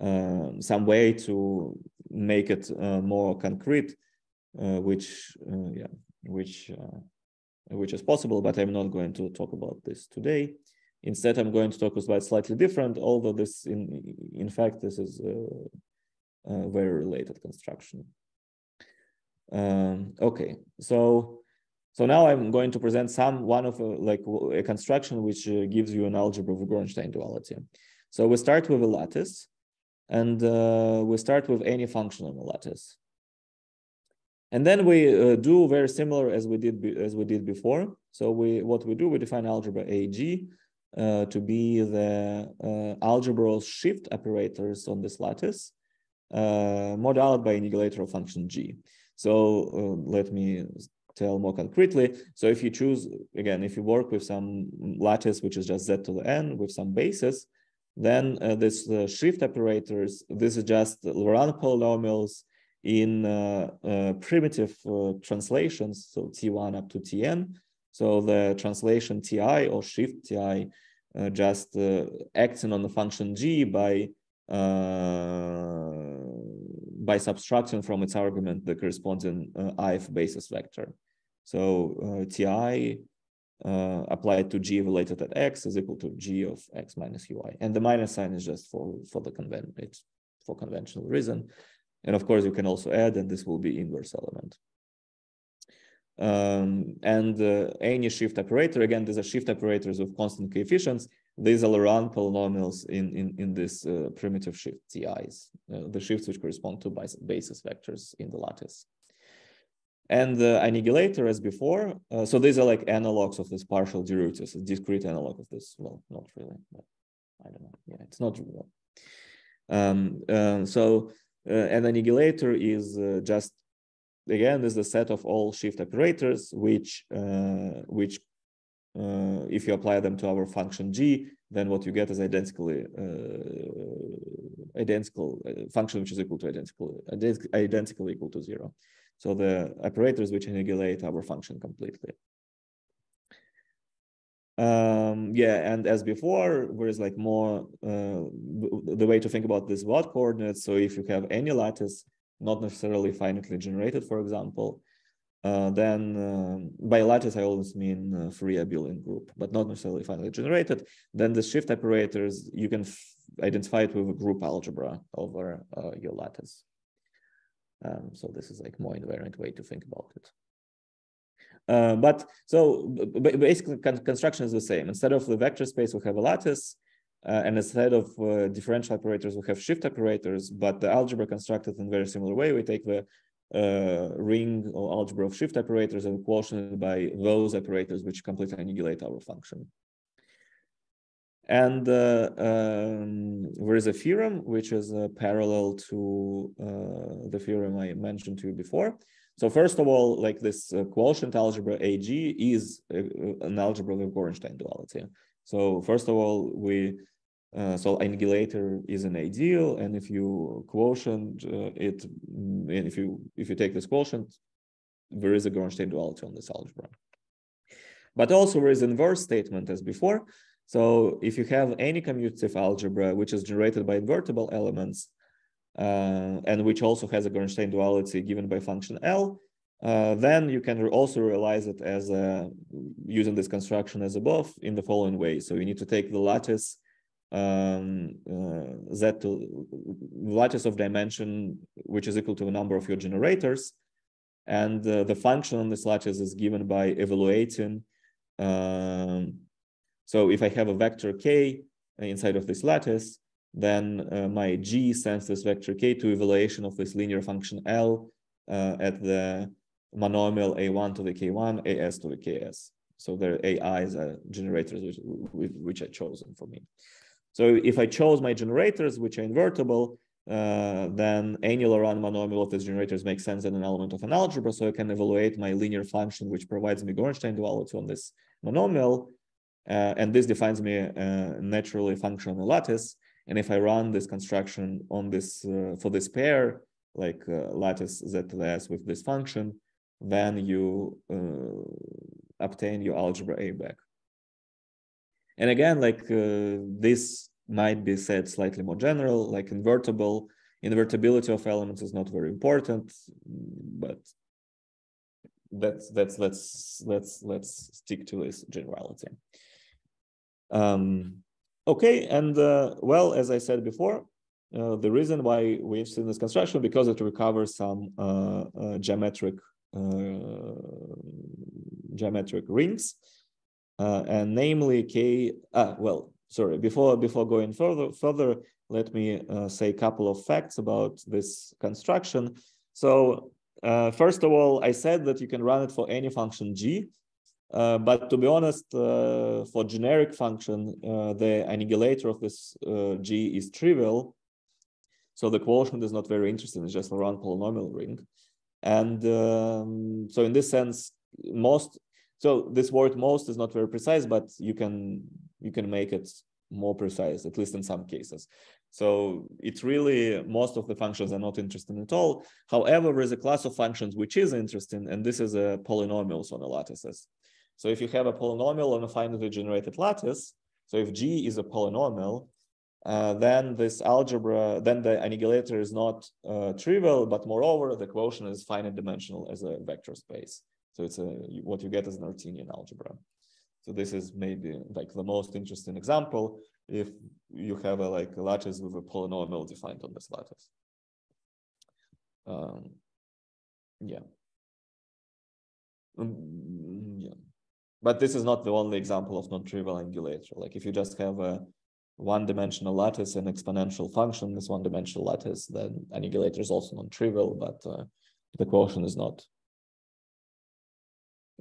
uh, some way to make it uh, more concrete, uh, which uh, yeah, which which is possible, but I'm not going to talk about this today. Instead, I'm going to talk about slightly different, although this, in, in fact, this is a, a very related construction. Um, okay, so so now I'm going to present some one of a, like a construction which uh, gives you an algebra of Gorenstein duality. So we start with a lattice, and uh, we start with any function on the lattice. And then we uh, do very similar as we did as we did before. So we what we do we define algebra AG uh, to be the uh, algebral shift operators on this lattice, uh, modeled by annihilator of function G. So uh, let me tell more concretely. So if you choose again, if you work with some lattice which is just z to the n with some basis, then uh, this shift operators. This is just Laurent polynomials in uh, uh, primitive uh, translations, so T1 up to Tn. So the translation Ti or shift Ti just acting on the function g by by subtraction from its argument the corresponding uh, ith basis vector. So uh, Ti uh, applied to g related at x is equal to g of x minus ui, and the minus sign is just for for the convent it's for conventional reason. And of course, you can also add, and this will be inverse element. Um, and uh, any shift operator, again, these are shift operators with constant coefficients. These are Laurent polynomials in, in, in this uh, primitive shift TIs, uh, the shifts which correspond to basis vectors in the lattice. And the annihilator as before, uh, so these are like analogs of this partial derivatives, a discrete analog of this. Well, not really, but I don't know. Yeah, it's not real. Um, uh, so uh, an annihilator is uh, just again is the set of all shift operators which uh, which uh, if you apply them to our function g then what you get is identically uh, identical uh, function which is equal to identical identical equal to zero. So the operators which annihilate our function completely. Um yeah and as before there is like more uh, the way to think about this what coordinates. So if you have any lattice not necessarily finitely generated for example uh, then uh, by lattice i always mean uh, free abelian group but not necessarily finitely generated then the shift operators you can identify it with a group algebra over uh, your lattice um, so this is like more invariant way to think about it uh, but so basically con construction is the same. Instead of the vector space, we have a lattice. Uh, and instead of differential operators, we have shift operators, but the algebra constructed in very similar way. We take the ring or algebra of shift operators and quotient by those operators which completely annihilate our function. And uh, um, there is a theorem which is uh, parallel to uh, the theorem I mentioned to you before. So first of all, like this uh, quotient algebra AG is a, an algebra with Gorenstein duality. So first of all, we uh, so annihilator is an ideal, and if you quotient uh, it, and if you if you take this quotient, there is a Gorenstein duality on this algebra. But also there is an inverse statement as before. So if you have any commutative algebra which is generated by invertible elements, uh, and which also has a Gorenstein duality given by function L, uh, then you can also realize it as a, using this construction as above in the following way. So you need to take the lattice um, uh, z to lattice of dimension, which is equal to the number of your generators. And uh, the function on this lattice is given by evaluating. Um, so if I have a vector k inside of this lattice, then uh, my g sends this vector k to evaluation of this linear function L uh, at the monomial a1 to the k1, as to the ks. So the AIs are generators which, which are chosen for me. So if I chose my generators, which are invertible, uh, then any Laurent monomial of these generators makes sense in an element of an algebra. So I can evaluate my linear function, which provides me Gorenstein duality on this monomial. Uh, and this defines me a naturally functional lattice. And if I run this construction on this uh, for this pair, like uh, lattice z to the s with this function, then you uh, obtain your algebra A back. And again, like uh, this might be said slightly more general, like invertible. Invertibility of elements is not very important, but that's that's let's let's let's stick to this generality. Um, okay, and uh, well, as I said before, uh, the reason why interested in this construction because it recovers some uh, uh geometric uh, geometric rings uh, and namely K, ah, well, sorry, before, before going further, further, let me uh, say a couple of facts about this construction. So uh, first of all, I said that you can run it for any function G, uh, but to be honest, uh, for generic function, uh, the annihilator of this G is trivial. So the quotient is not very interesting, it's just a Laurent polynomial ring. And um, so in this sense, most so this word most is not very precise, but you can you can make it more precise, at least in some cases. So it's really most of the functions are not interesting at all. However, there is a class of functions which is interesting, and this is a polynomials on the lattices. So if you have a polynomial on a finitely generated lattice, so if G is a polynomial, uh, then this algebra, then the annihilator is not uh, trivial, but moreover, the quotient is finite dimensional as a vector space. So it's a what you get is an Artinian algebra. So this is maybe like the most interesting example if you have a like a lattice with a polynomial defined on this lattice. Um, yeah. Um, yeah. But this is not the only example of non-trivial annihilator. Like if you just have a one-dimensional lattice and exponential function, this one-dimensional lattice, then annihilator is also non-trivial, but uh, the quotient is not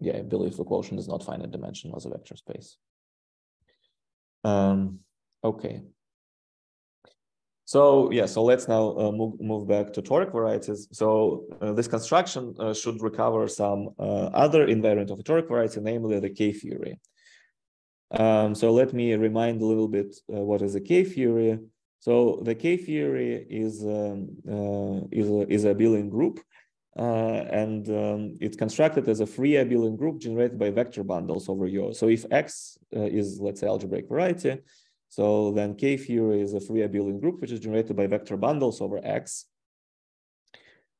yeah, I believe the quotient is not finite dimensional as a vector space. Um, okay. So yeah, so let's now uh, move, move back to toric varieties. So uh, this construction uh, should recover some uh, other invariant of a toric variety, namely the K-theory. Um, so let me remind a little bit uh, what is a K-theory. So the K-theory is, um, uh, is, a, is a abelian group uh, and um, it's constructed as a free abelian group generated by vector bundles over U. So if X uh, is, let's say, algebraic variety, so then K theory is a free abelian group, which is generated by vector bundles over X,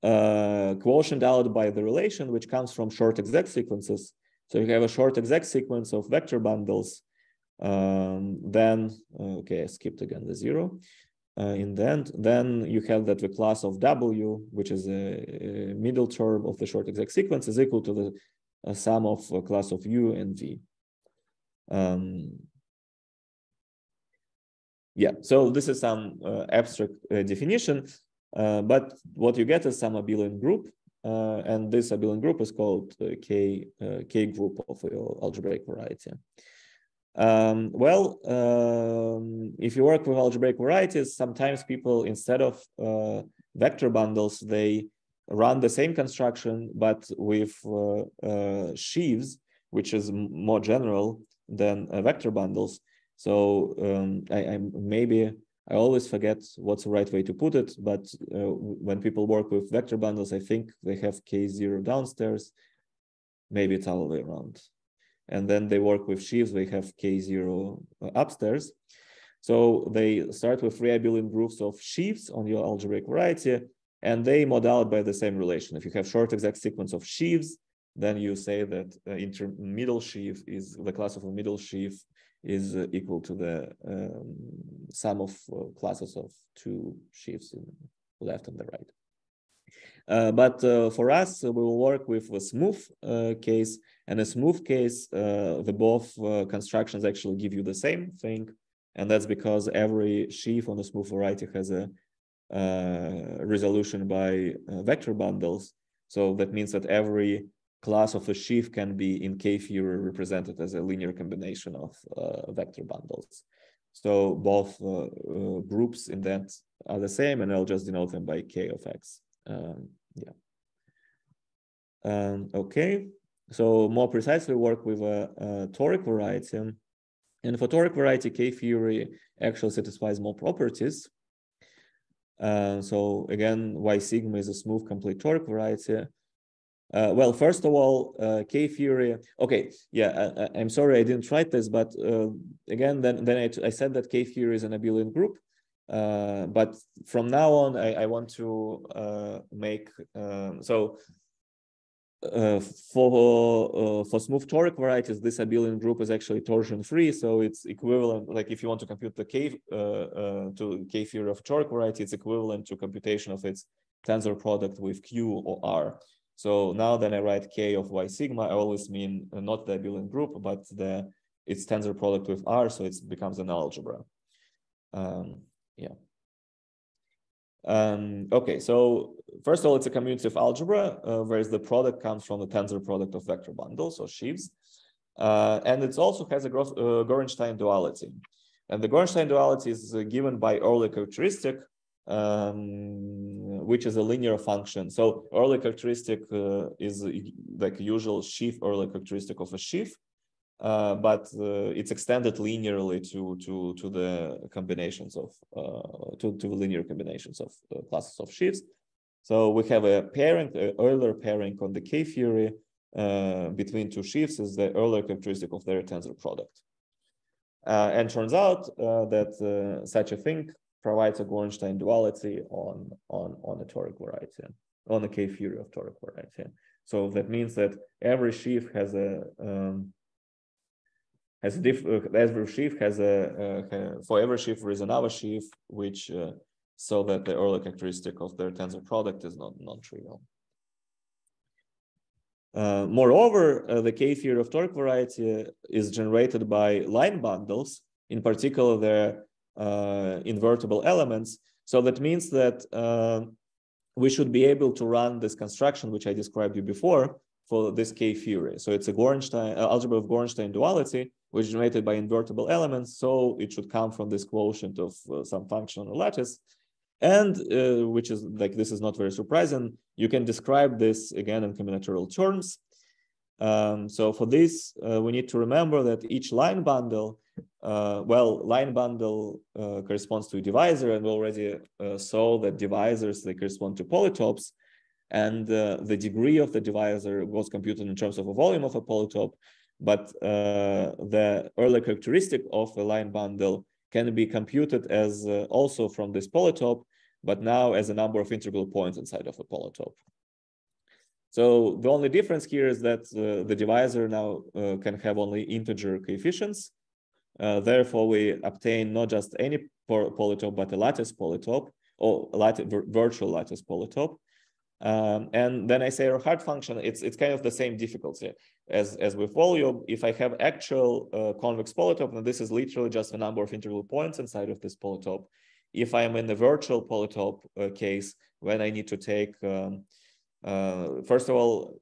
uh, quotient out by the relation, which comes from short exact sequences. So you have a short exact sequence of vector bundles, um, then, okay, I skipped again the zero uh, in the end, then you have that the class of W, which is a, a middle term of the short exact sequence, is equal to the sum of class of U and V. Um, yeah, so this is some uh, abstract uh, definition, uh, but what you get is some abelian group, uh, and this abelian group is called uh, K uh, K group of your algebraic variety. Um, well, um, if you work with algebraic varieties, sometimes people instead of vector bundles, they run the same construction but with sheaves, which is more general than vector bundles. So um, I, I, maybe I always forget what's the right way to put it, but uh, when people work with vector bundles, I think they have K0 downstairs. Maybe it's all the way around. And then they work with sheaves, they have K0 uh, upstairs. So they start with three abelian groups of sheaves on your algebraic variety, and they mod out by the same relation. If you have short exact sequence of sheaves, then you say that uh, inter middle sheaf is the class of a middle sheaf is uh, equal to the um, sum of uh, classes of two sheaves in left and the right. Uh, but uh, for us, uh, we will work with a smooth case, and a smooth case, the both constructions actually give you the same thing, and that's because every sheaf on the smooth variety has a resolution by vector bundles. So that means that every class of a sheaf can be in K-theory represented as a linear combination of uh, vector bundles. So both uh, uh, groups in that are the same, and I'll just denote them by K of X. Um, yeah. Um, okay, so more precisely work with a, a toric variety. And for toric variety, K-theory actually satisfies more properties. Uh, so again, Y sigma is a smooth complete toric variety. Uh, well, first of all, uh, K-theory. Okay, yeah, I, am sorry I didn't write this, but uh, again, then then I, I, said that K-theory is an abelian group. Uh, but from now on, I, I want to uh, make um, so uh, for for smooth toric varieties, this abelian group is actually torsion free, so it's equivalent. Like if you want to compute the K to K-theory of toric variety, it's equivalent to computation of its tensor product with Q or R. So now then I write K of Y sigma, I always mean uh, not the abelian group, but the its tensor product with R, so it becomes an algebra. Um, yeah. Um, okay, so first of all, it's a commutative algebra, uh, whereas the product comes from the tensor product of vector bundles or sheaves. Uh, and it also has a uh, Gorenstein duality. And the Gorenstein duality is uh, given by Euler characteristic, um, which is a linear function. So Euler characteristic uh, is like usual sheaf Euler characteristic of a sheaf, uh, but uh, it's extended linearly to to to the combinations of uh, to to linear combinations of uh, classes of sheaves. So we have a pairing, a Euler pairing on the K theory uh, between two sheaves is the Euler characteristic of their tensor product. and turns out that such a thing provides a Gorenstein duality on, on, on a toric variety, on a K-theory of toric variety. So that means that every sheaf has a um, has diff uh, every sheaf has a uh, for every sheaf there is another sheaf which uh, so that the Euler characteristic of their tensor product is not non-trivial. Uh, moreover, uh, the K-theory of toric variety is generated by line bundles, in particular the uh, invertible elements. So that means that uh, we should be able to run this construction, which I described you before, for this K theory. So it's a Gorenstein algebra of Gorenstein duality, which is generated by invertible elements. So it should come from this quotient of uh, some function on a lattice. And uh, which is like, this is not very surprising. You can describe this again in combinatorial terms. Um, so for this, uh, we need to remember that each line bundle uh, well, line bundle uh, corresponds to a divisor, and we already uh, saw that divisors they correspond to polytopes, and the degree of the divisor was computed in terms of a volume of a polytope, but uh, the Euler characteristic of a line bundle can be computed as uh, also from this polytope, but now as a number of integral points inside of a polytope. So the only difference here is that the divisor now can have only integer coefficients, uh, therefore, we obtain not just any polytope, but a lattice polytope or lattice, virtual lattice polytope. Um, and then I say Ehrhart function, it's it's kind of the same difficulty as, as with volume. If I have actual uh, convex polytope, then this is literally just the number of integral points inside of this polytope. If I am in the virtual polytope uh, case, when I need to take, um, uh, first of all,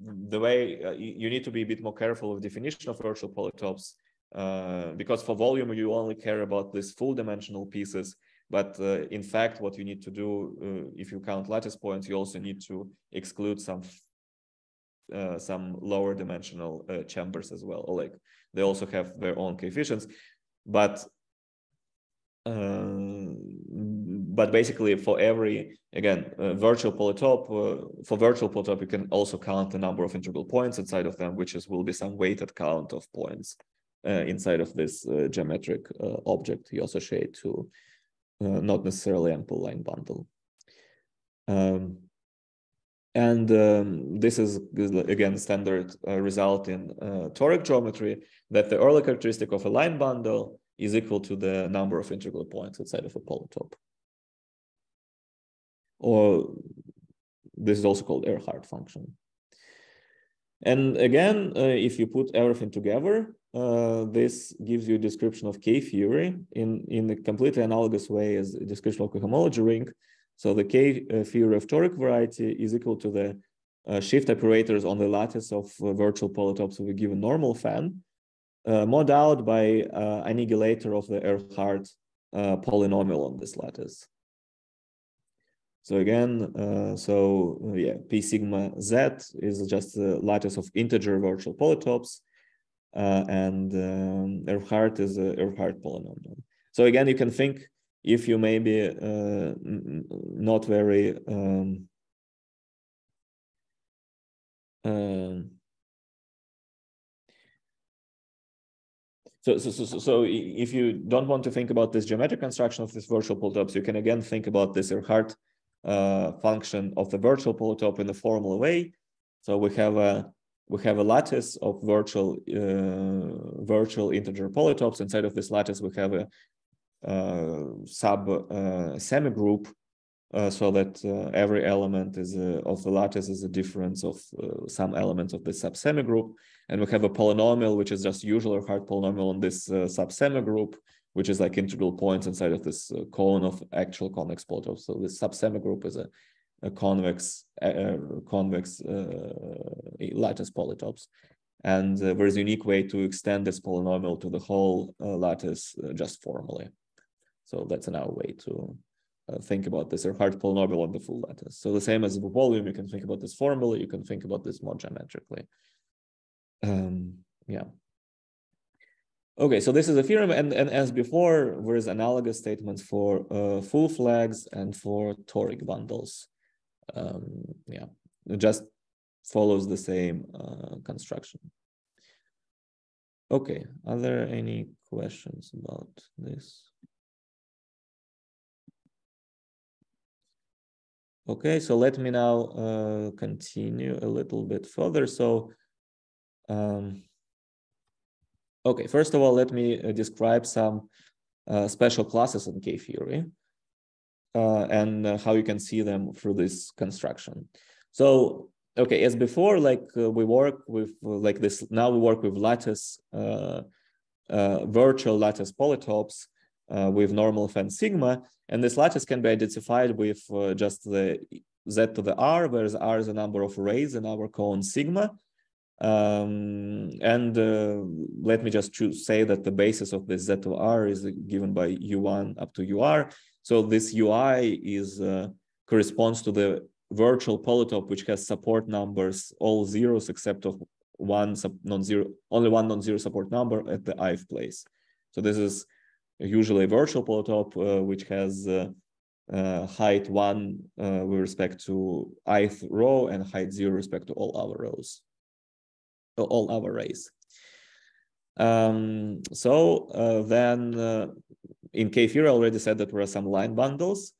the way uh, you need to be a bit more careful with definition of virtual polytopes, uh, because for volume, you only care about these full dimensional pieces but uh, in fact, what you need to do, uh, if you count lattice points, you also need to exclude some uh, some lower dimensional uh, chambers as well. Or like they also have their own coefficients, but uh, but basically for every again uh, virtual polytope for virtual polytope you can also count the number of integral points inside of them, which is will be some weighted count of points inside of this geometric object you associate to uh, not necessarily ample line bundle. Um, and um, this is, again, standard uh, result in uh, toric geometry that the Euler characteristic of a line bundle is equal to the number of integral points outside of a polytope. Or this is also called Ehrhart function. And again, uh, if you put everything together, uh, this gives you a description of K-theory in, in a completely analogous way as a description of cohomology ring. So the K-theory of toric variety is equal to the uh, shift operators on the lattice of uh, virtual polytopes of a given normal fan, uh, modeled out by uh, annihilator of the Ehrhart polynomial on this lattice. So again, so yeah, P sigma Z is just the lattice of integer virtual polytopes uh, and um, Ehrhart is a Ehrhart polynomial. So again, you can think if you maybe uh, not very um, uh, so, so, so, so if you don't want to think about this geometric construction of this virtual polytopes, you can again think about this Ehrhart uh, function of the virtual polytope in the formal way. So we have a we have a lattice of virtual uh, virtual integer polytopes. Inside of this lattice, we have a uh, sub uh, semi-group uh, so that uh, every element is a, of the lattice is a difference of uh, some elements of this sub semi-group. And we have a polynomial, which is just usual Ehrhart polynomial on this sub semi-group, which is like integral points inside of this cone of actual convex polytopes. So this sub semi-group is a convex convex uh, lattice polytopes. And uh, there's a unique way to extend this polynomial to the whole uh, lattice just formally. So that's another way to uh, think about this Ehrhart polynomial on the full lattice. So the same as the volume, you can think about this formally, you can think about this more geometrically. Um, yeah. Okay, so this is a theorem, and, and as before, there is analogous statements for uh, full flags and for toric bundles um, yeah, it just follows the same uh, construction. Okay, are there any questions about this? Okay, so let me now uh, continue a little bit further. So, um, okay, first of all, let me uh, describe some uh, special classes in K-theory and uh, how you can see them through this construction. So, okay, as before, like uh, we work with like this, now we work with lattice, uh, uh, virtual lattice polytopes uh, with normal fan sigma. And this lattice can be identified with just the z to the r, where the r is the number of rays in our cone sigma. Um, and let me just choose, say that the basis of this z to r is given by u1 up to ur so this UI is uh, corresponds to the virtual polytope, which has support numbers, all zeros except of one non-zero, only one non-zero support number at the ith place. So this is usually a virtual polytope, uh, which has uh, uh, height one uh, with respect to ith row and height zero respect to all other rows, all other arrays. Um, so uh, then uh, in K-theory, I already said that there are some line bundles,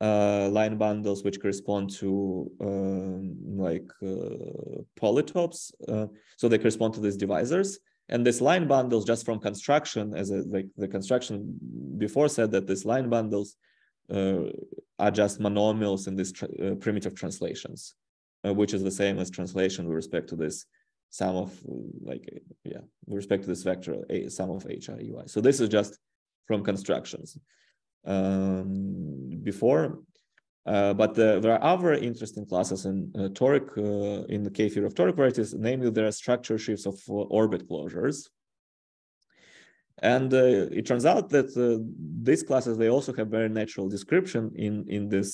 uh, line bundles which correspond to um, like uh, polytopes. Uh, so they correspond to these divisors. And this line bundles, just from construction, as a, like the construction before said that these line bundles uh, are just monomials in these primitive translations, which is the same as translation with respect to this sum of like yeah with respect to this vector a sum of h i u i. So this is just from constructions um, before. Uh, but the, there are other interesting classes in uh, toric, uh, in the K-theory of toric varieties, namely there are structure sheaves of uh, orbit closures. And uh, it turns out that uh, these classes, they also have very natural description in, in, this,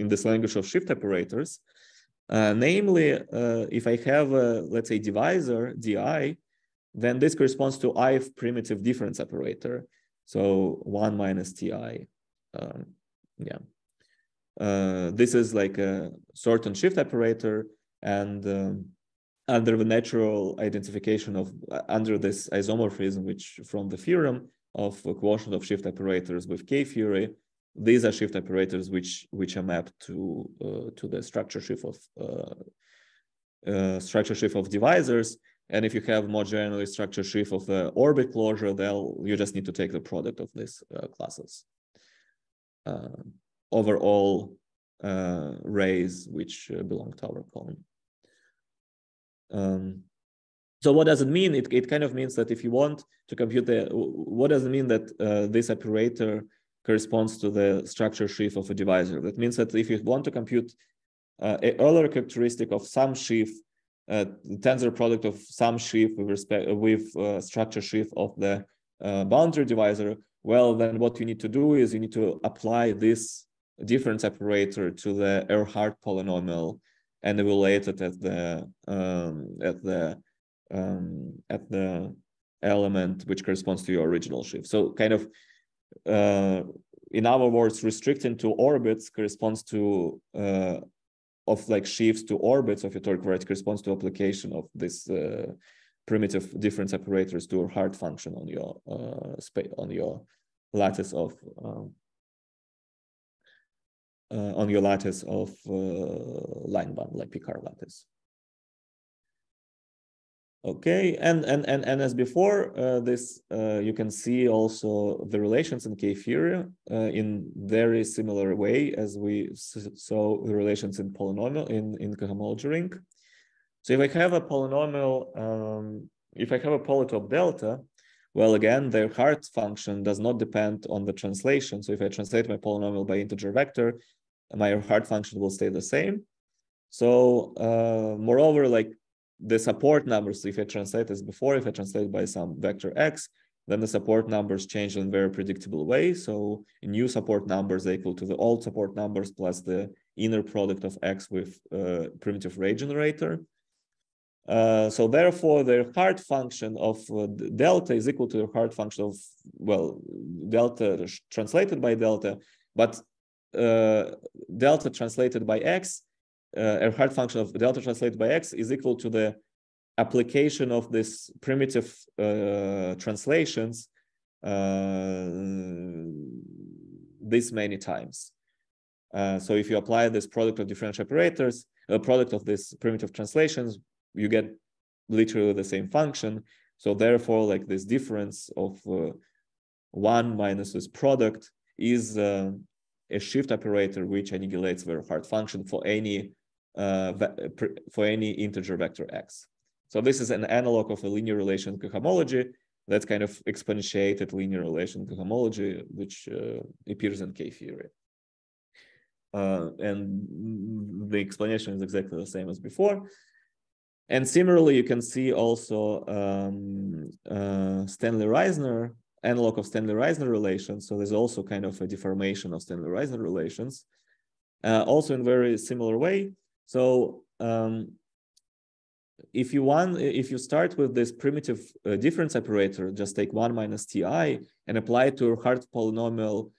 in this language of shift operators. Namely, if I have, a, let's say, divisor, di, then this corresponds to ith primitive difference operator. So one minus ti. Um, yeah. Uh, this is like a sort and shift operator and um, under the natural identification of uh, under this isomorphism which from the theorem of a quotient of shift operators with k theory these are shift operators which which are mapped to uh, to the structure sheaf of uh, uh, structure sheaf of divisors and if you have more generally structure sheaf of the orbit closure, then you just need to take the product of these uh, classes uh, over all uh, rays which belong to our column. Um, so what does it mean? It, it kind of means that if you want to compute the, what does it mean that this operator corresponds to the structure shift of a divisor? That means that if you want to compute uh, a Euler characteristic of some sheaf uh, tensor product of some sheaf with respect with uh, structure sheaf of the uh, boundary divisor, well, then what you need to do is you need to apply this difference operator to the Ehrhart polynomial and evaluate it at the um, at the um, at the element which corresponds to your original sheaf. So kind of in other words, restricting to orbits corresponds to uh, of like shifts to orbits of your toric variety corresponds to application of this uh, primitive difference operators to a Ehrhart function on your uh, space on your lattice of um, uh, on your lattice of uh, line bundle like Picard lattice. Okay, and and and and as before, uh, this uh, you can see also the relations in K-theory uh, in very similar way as we saw the relations in polynomial in in cohomology ring. So if I have a polynomial, um, if I have a polytope delta, well, again, their Ehrhart function does not depend on the translation. So if I translate my polynomial by integer vector, my Ehrhart function will stay the same. So uh, moreover, like the support numbers, if I translate as before, if I translate by some vector x, then the support numbers change in very predictable way. So new support numbers equal to the old support numbers plus the inner product of x with uh, primitive ray generator. Uh, so therefore, the Ehrhart function of uh, delta is equal to the Ehrhart function of, well, delta translated by delta, but uh, delta translated by x uh, Ehrhart function of delta translated by x is equal to the application of this primitive uh, translations uh, this many times. Uh, so if you apply this product of differential operators, a product of this primitive translations, you get literally the same function. So therefore, like this difference of uh, one minus this product is uh, a shift operator which annihilates the Ehrhart function for any for any integer vector x. So this is an analog of a linear relation cohomology that's kind of exponentiated linear relation cohomology, which uh, appears in K-theory. Uh, and the explanation is exactly the same as before. And similarly, you can see also um, uh, Stanley-Reisner, analog of Stanley-Reisner relations. So there's also kind of a deformation of Stanley-Reisner relations. Uh, also in very similar way, so um, if you want, if you start with this primitive uh, difference operator, just take one minus ti and apply it to a Ehrhart polynomial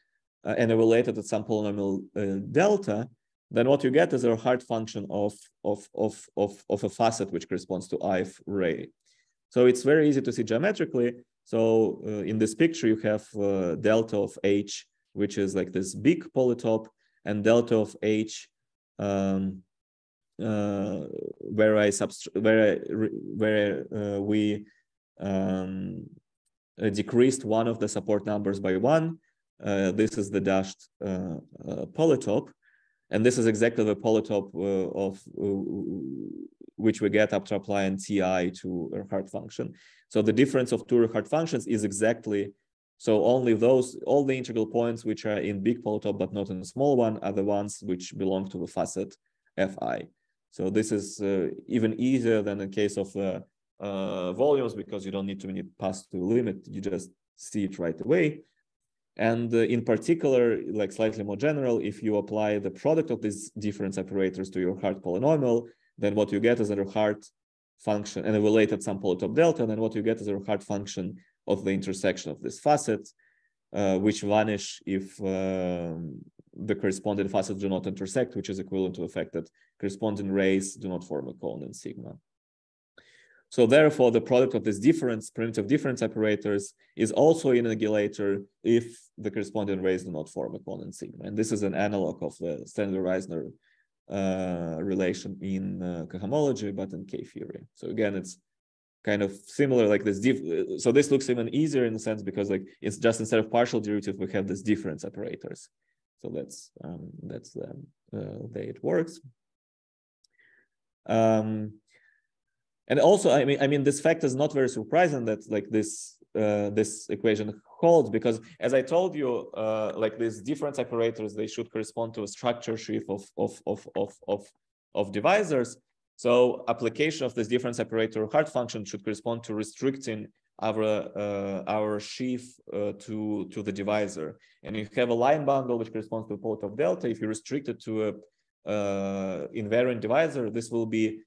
uh, and evaluate it at some polynomial uh, delta, then what you get is a Ehrhart function of, of, of, of, of a facet which corresponds to ith ray. So it's very easy to see geometrically. So uh, in this picture, you have uh, delta of h, which is like this big polytope, and delta of h, um, uh, where I where I, where uh, we um, uh, decreased one of the support numbers by one. uh, this is the dashed uh, uh, polytope. And this is exactly the polytope of which we get after applying TI to Ehrhart function. So the difference of two Ehrhart functions is exactly so only those, all the integral points which are in big polytope but not in the small one are the ones which belong to the facet Fi. So this is uh, even easier than in case of uh, uh, volumes because you don't need to pass to limit, you just see it right away. And in particular, like slightly more general, if you apply the product of these difference operators to your Ehrhart polynomial, then what you get is a Ehrhart function and a related some polytope delta, and then what you get is a Ehrhart function of the intersection of these facets, uh, which vanish if um, the corresponding facets do not intersect, which is equivalent to the fact that corresponding rays do not form a cone in sigma. So therefore, the product of this difference, primitive difference operators, is also an annihilator if the corresponding rays do not form a cone in sigma. And this is an analog of the Stanley-Reisner uh, relation in uh, cohomology, but in K-theory. So again, it's kind of similar like this. so this looks even easier in the sense because like it's just instead of partial derivative, we have this difference operators. So that's um, that's the way it works. Um, and also, I mean, I mean, this fact is not very surprising that like this uh, this equation holds because, as I told you, uh, like these difference operators, they should correspond to a structure sheaf of of of of of, of divisors. So application of this difference operator Ehrhart function should correspond to restricting our uh, our sheaf uh, to to the divisor. And you have a line bundle which corresponds to a polytope delta, if you restrict it to a uh, invariant divisor, this will be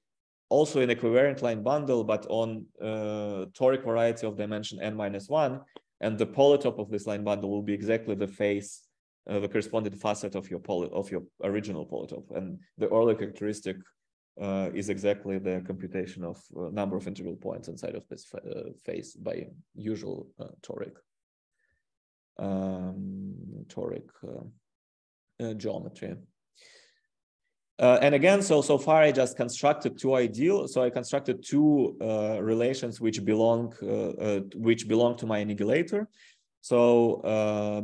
also an equivariant line bundle, but on uh, toric variety of dimension n minus one. And the polytope of this line bundle will be exactly the face, uh, the corresponding facet of your poly of your original polytope. And the Euler characteristic uh, is exactly the computation of uh, number of integral points inside of this uh, face by usual uh, toric um, toric uh, geometry. Uh, and again, so so far I just constructed two ideal. So I constructed two relations which belong which belong to my annihilator. So,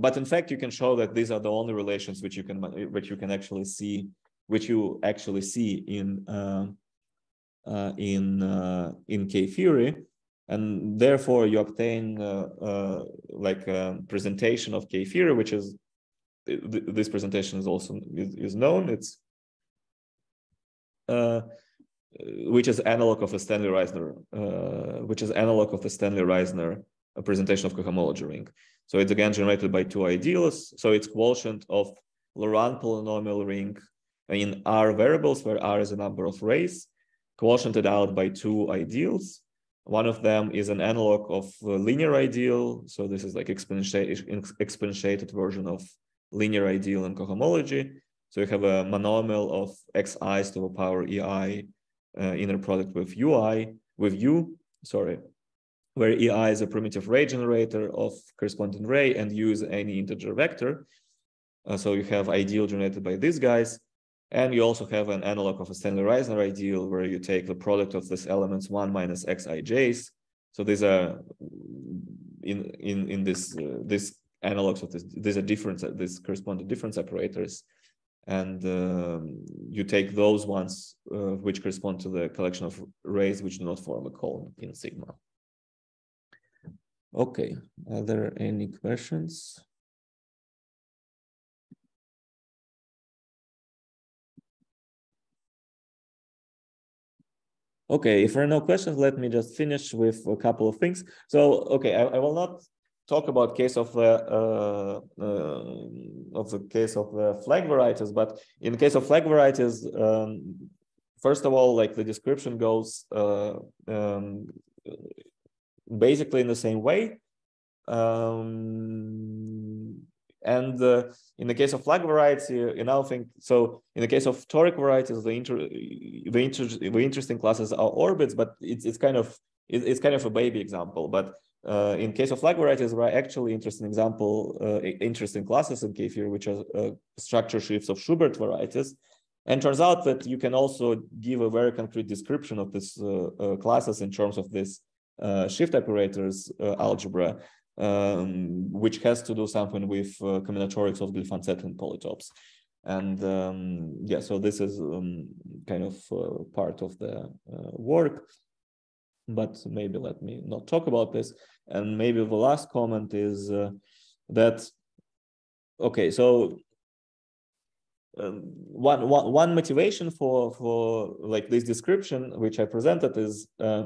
but in fact, you can show that these are the only relations which you can which you can actually see, which you actually see in uh, in in K theory, and therefore you obtain like a presentation of K theory, which is this presentation is also is, is known. It's uh, which is analog of a Stanley Reisner, uh, which is analog of the Stanley Reisner a presentation of cohomology ring. So it's again generated by two ideals. So it's quotient of Laurent polynomial ring in R variables, where R is a number of rays, quotiented out by two ideals. One of them is an analog of linear ideal. So this is like exponentiated version of linear ideal in cohomology. So you have a monomial of xi's to the power ei uh, inner product with ui, with u, sorry, where ei is a primitive ray generator of corresponding ray and u is any integer vector. Uh, so you have ideal generated by these guys. And you also have an analog of a Stanley-Reisner ideal where you take the product of these elements 1 minus xij's. So these are in in in this uh, this analogs of this these are different these correspond to difference operators and um, you take those ones uh, which correspond to the collection of rays which do not form a cone in sigma. Okay, are there any questions? Okay, if there are no questions, let me just finish with a couple of things. So, okay, I, I will not talk about case of uh, uh, uh, of the case of the flag varieties, but in case of flag varieties, um, first of all, like the description goes uh, um, basically in the same way. Um, and uh, in the case of flag variety, you now think so. In the case of toric varieties, the inter the, inter the interesting classes are orbits, but it's it's kind of it's kind of a baby example. But uh, in case of flag varieties, there are actually interesting example, uh, interesting classes in K-theory, which are uh, structure sheaves of Schubert varieties. And turns out that you can also give a very concrete description of these uh, uh, classes in terms of this shift operators algebra. Um, which has to do something with uh, combinatorics of settling polytopes. And um, yeah, so this is um, kind of uh, part of the uh, work. But maybe let me not talk about this. And maybe the last comment is uh, that, okay, so um, one, one, one motivation for, for like this description, which I presented is, uh,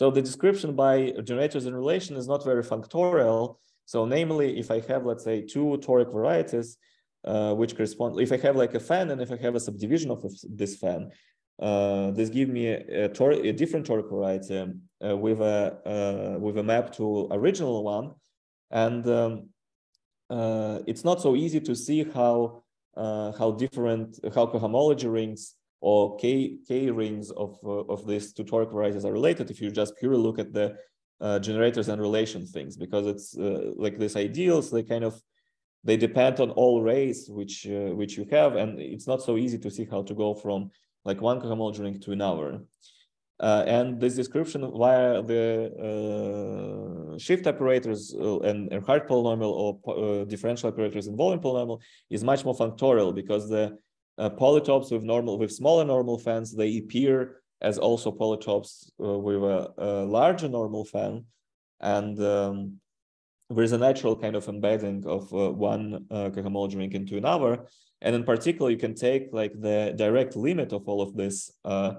so the description by generators in relation is not very functorial. So namely, if I have, let's say, two toric varieties, uh, which correspond, if I have like a fan and if I have a subdivision of this fan, uh, this give me a, a, a different toric variety uh, with a uh, with a map to original one, and um, uh, it's not so easy to see how uh, how different how cohomology rings or k k rings of of these two toric varieties are related if you just purely look at the generators and relation things because it's like these ideals they kind of they depend on all rays which uh, which you have and it's not so easy to see how to go from like one cohomology ring to another. Uh, and this description via the uh, shift operators uh, and Ehrhart polynomial or uh, differential operators in volume polynomial is much more functorial because the uh, polytopes with normal with smaller normal fans they appear as also polytopes with a, a, larger normal fan and um, there's a natural kind of embedding of uh, one uh, cohomology ring into another. And in particular, you can take like the direct limit of all of this, uh,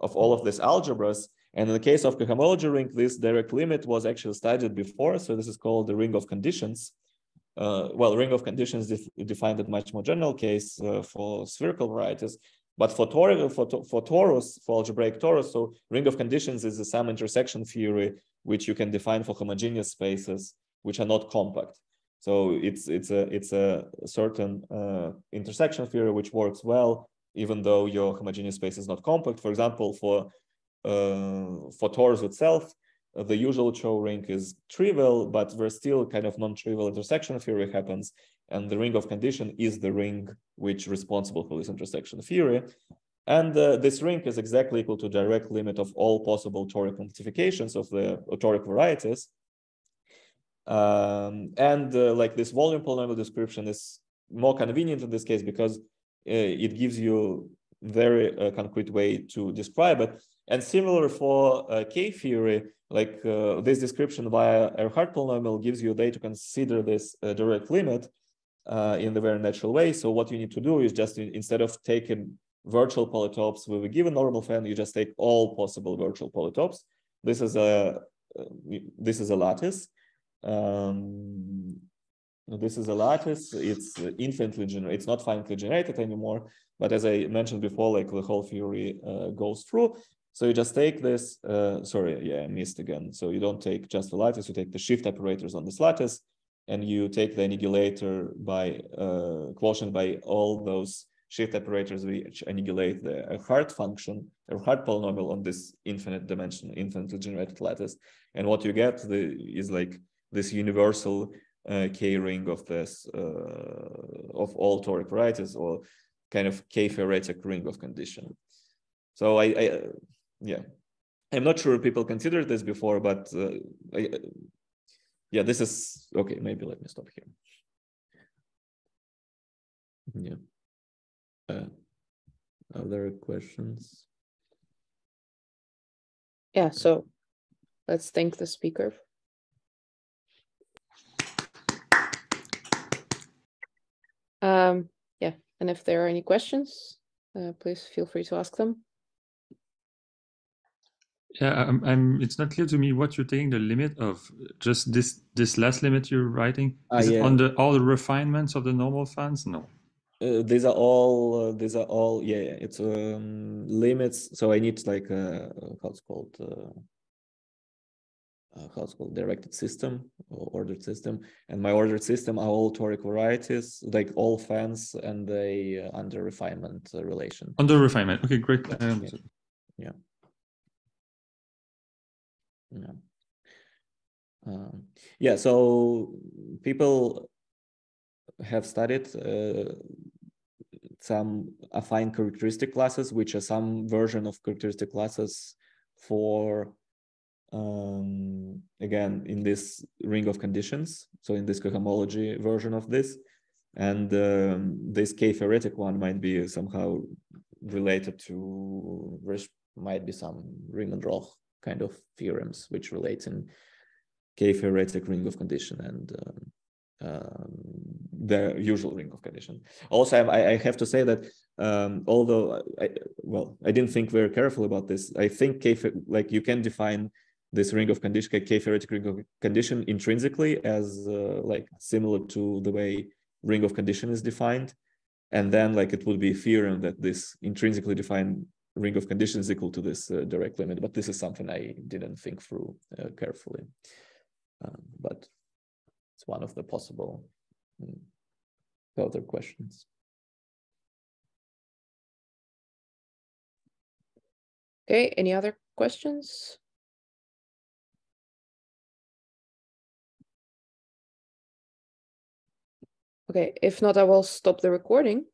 of all of these algebras. And in the case of cohomology ring, this direct limit was actually studied before. So this is called the ring of conditions. Uh, well, ring of conditions def defined in much more general case uh, for spherical varieties. But for, tor for, for torus, for algebraic torus, so ring of conditions is a some intersection theory, which you can define for homogeneous spaces which are not compact. So it's it's a it's a certain uh, intersection theory which works well even though your homogeneous space is not compact. For example, for uh, for torus itself, the usual Chow ring is trivial, but there's still kind of non-trivial intersection theory happens, and the ring of condition is the ring which responsible for this intersection theory. And uh, this ring is exactly equal to direct limit of all possible toric compactifications of the toric varieties. Um, and uh, like this volume polynomial description is more convenient in this case because uh, it gives you very uh, concrete way to describe it. And similar for uh, K-theory, like uh, this description via Ehrhart polynomial gives you a way to consider this uh, direct limit in the very natural way. So what you need to do is just instead of taking virtual polytopes with a given normal fan, you just take all possible virtual polytopes. This is a this is a lattice um, this is a lattice. It's infinitely generated. It's not finitely generated anymore. But as I mentioned before, like the whole theory uh, goes through. So you just take this. Uh, sorry, yeah, I missed again. So you don't take just the lattice. You take the shift operators on this lattice, and you take the annihilator by uh, quotient by all those shift operators which annihilate the Ehrhart function or Ehrhart polynomial on this infinite dimension, infinitely generated lattice. And what you get the, is like this universal uh, K-ring of this uh, of all toric varieties or kind of K-theoretic ring of condition. So I, I uh, yeah, I'm not sure people considered this before, but uh, I, yeah, this is okay. Maybe let me stop here. Yeah. Uh, other questions? Yeah. So let's thank the speaker Um, yeah, and if there are any questions, uh, please feel free to ask them. Yeah, I'm, I'm, It's not clear to me what you're taking the limit of. Just this this last limit you're writing uh, is yeah. on the all the refinements of the normal fans? No. Uh, these are all. Uh, these are all. Yeah, yeah. It's um, limits. So I need like uh, how it's called. Uh, uh, how it's called directed system or ordered system and my ordered system are all toric varieties like all fans and they uh, under refinement uh, relation under refinement okay great yeah yeah. Um, yeah so people have studied uh, some affine characteristic classes which are some version of characteristic classes for um, again in this ring of conditions so in this cohomology version of this and um, this k-theoretic one might be somehow related to might be some Riemann-Roch kind of theorems which relate in k-theoretic ring of condition and um, um, the usual ring of condition. Also, I, I have to say that um, although I, well, I didn't think very careful about this. I think K like you can define this ring of condition, K theoretic ring of condition intrinsically as uh, like similar to the way ring of condition is defined. And then like it would be a theorem that this intrinsically defined ring of conditions equal to this uh, direct limit. But this is something I didn't think through uh, carefully. Um, but it's one of the possible um, further questions. Okay, any other questions? Okay, if not, I will stop the recording.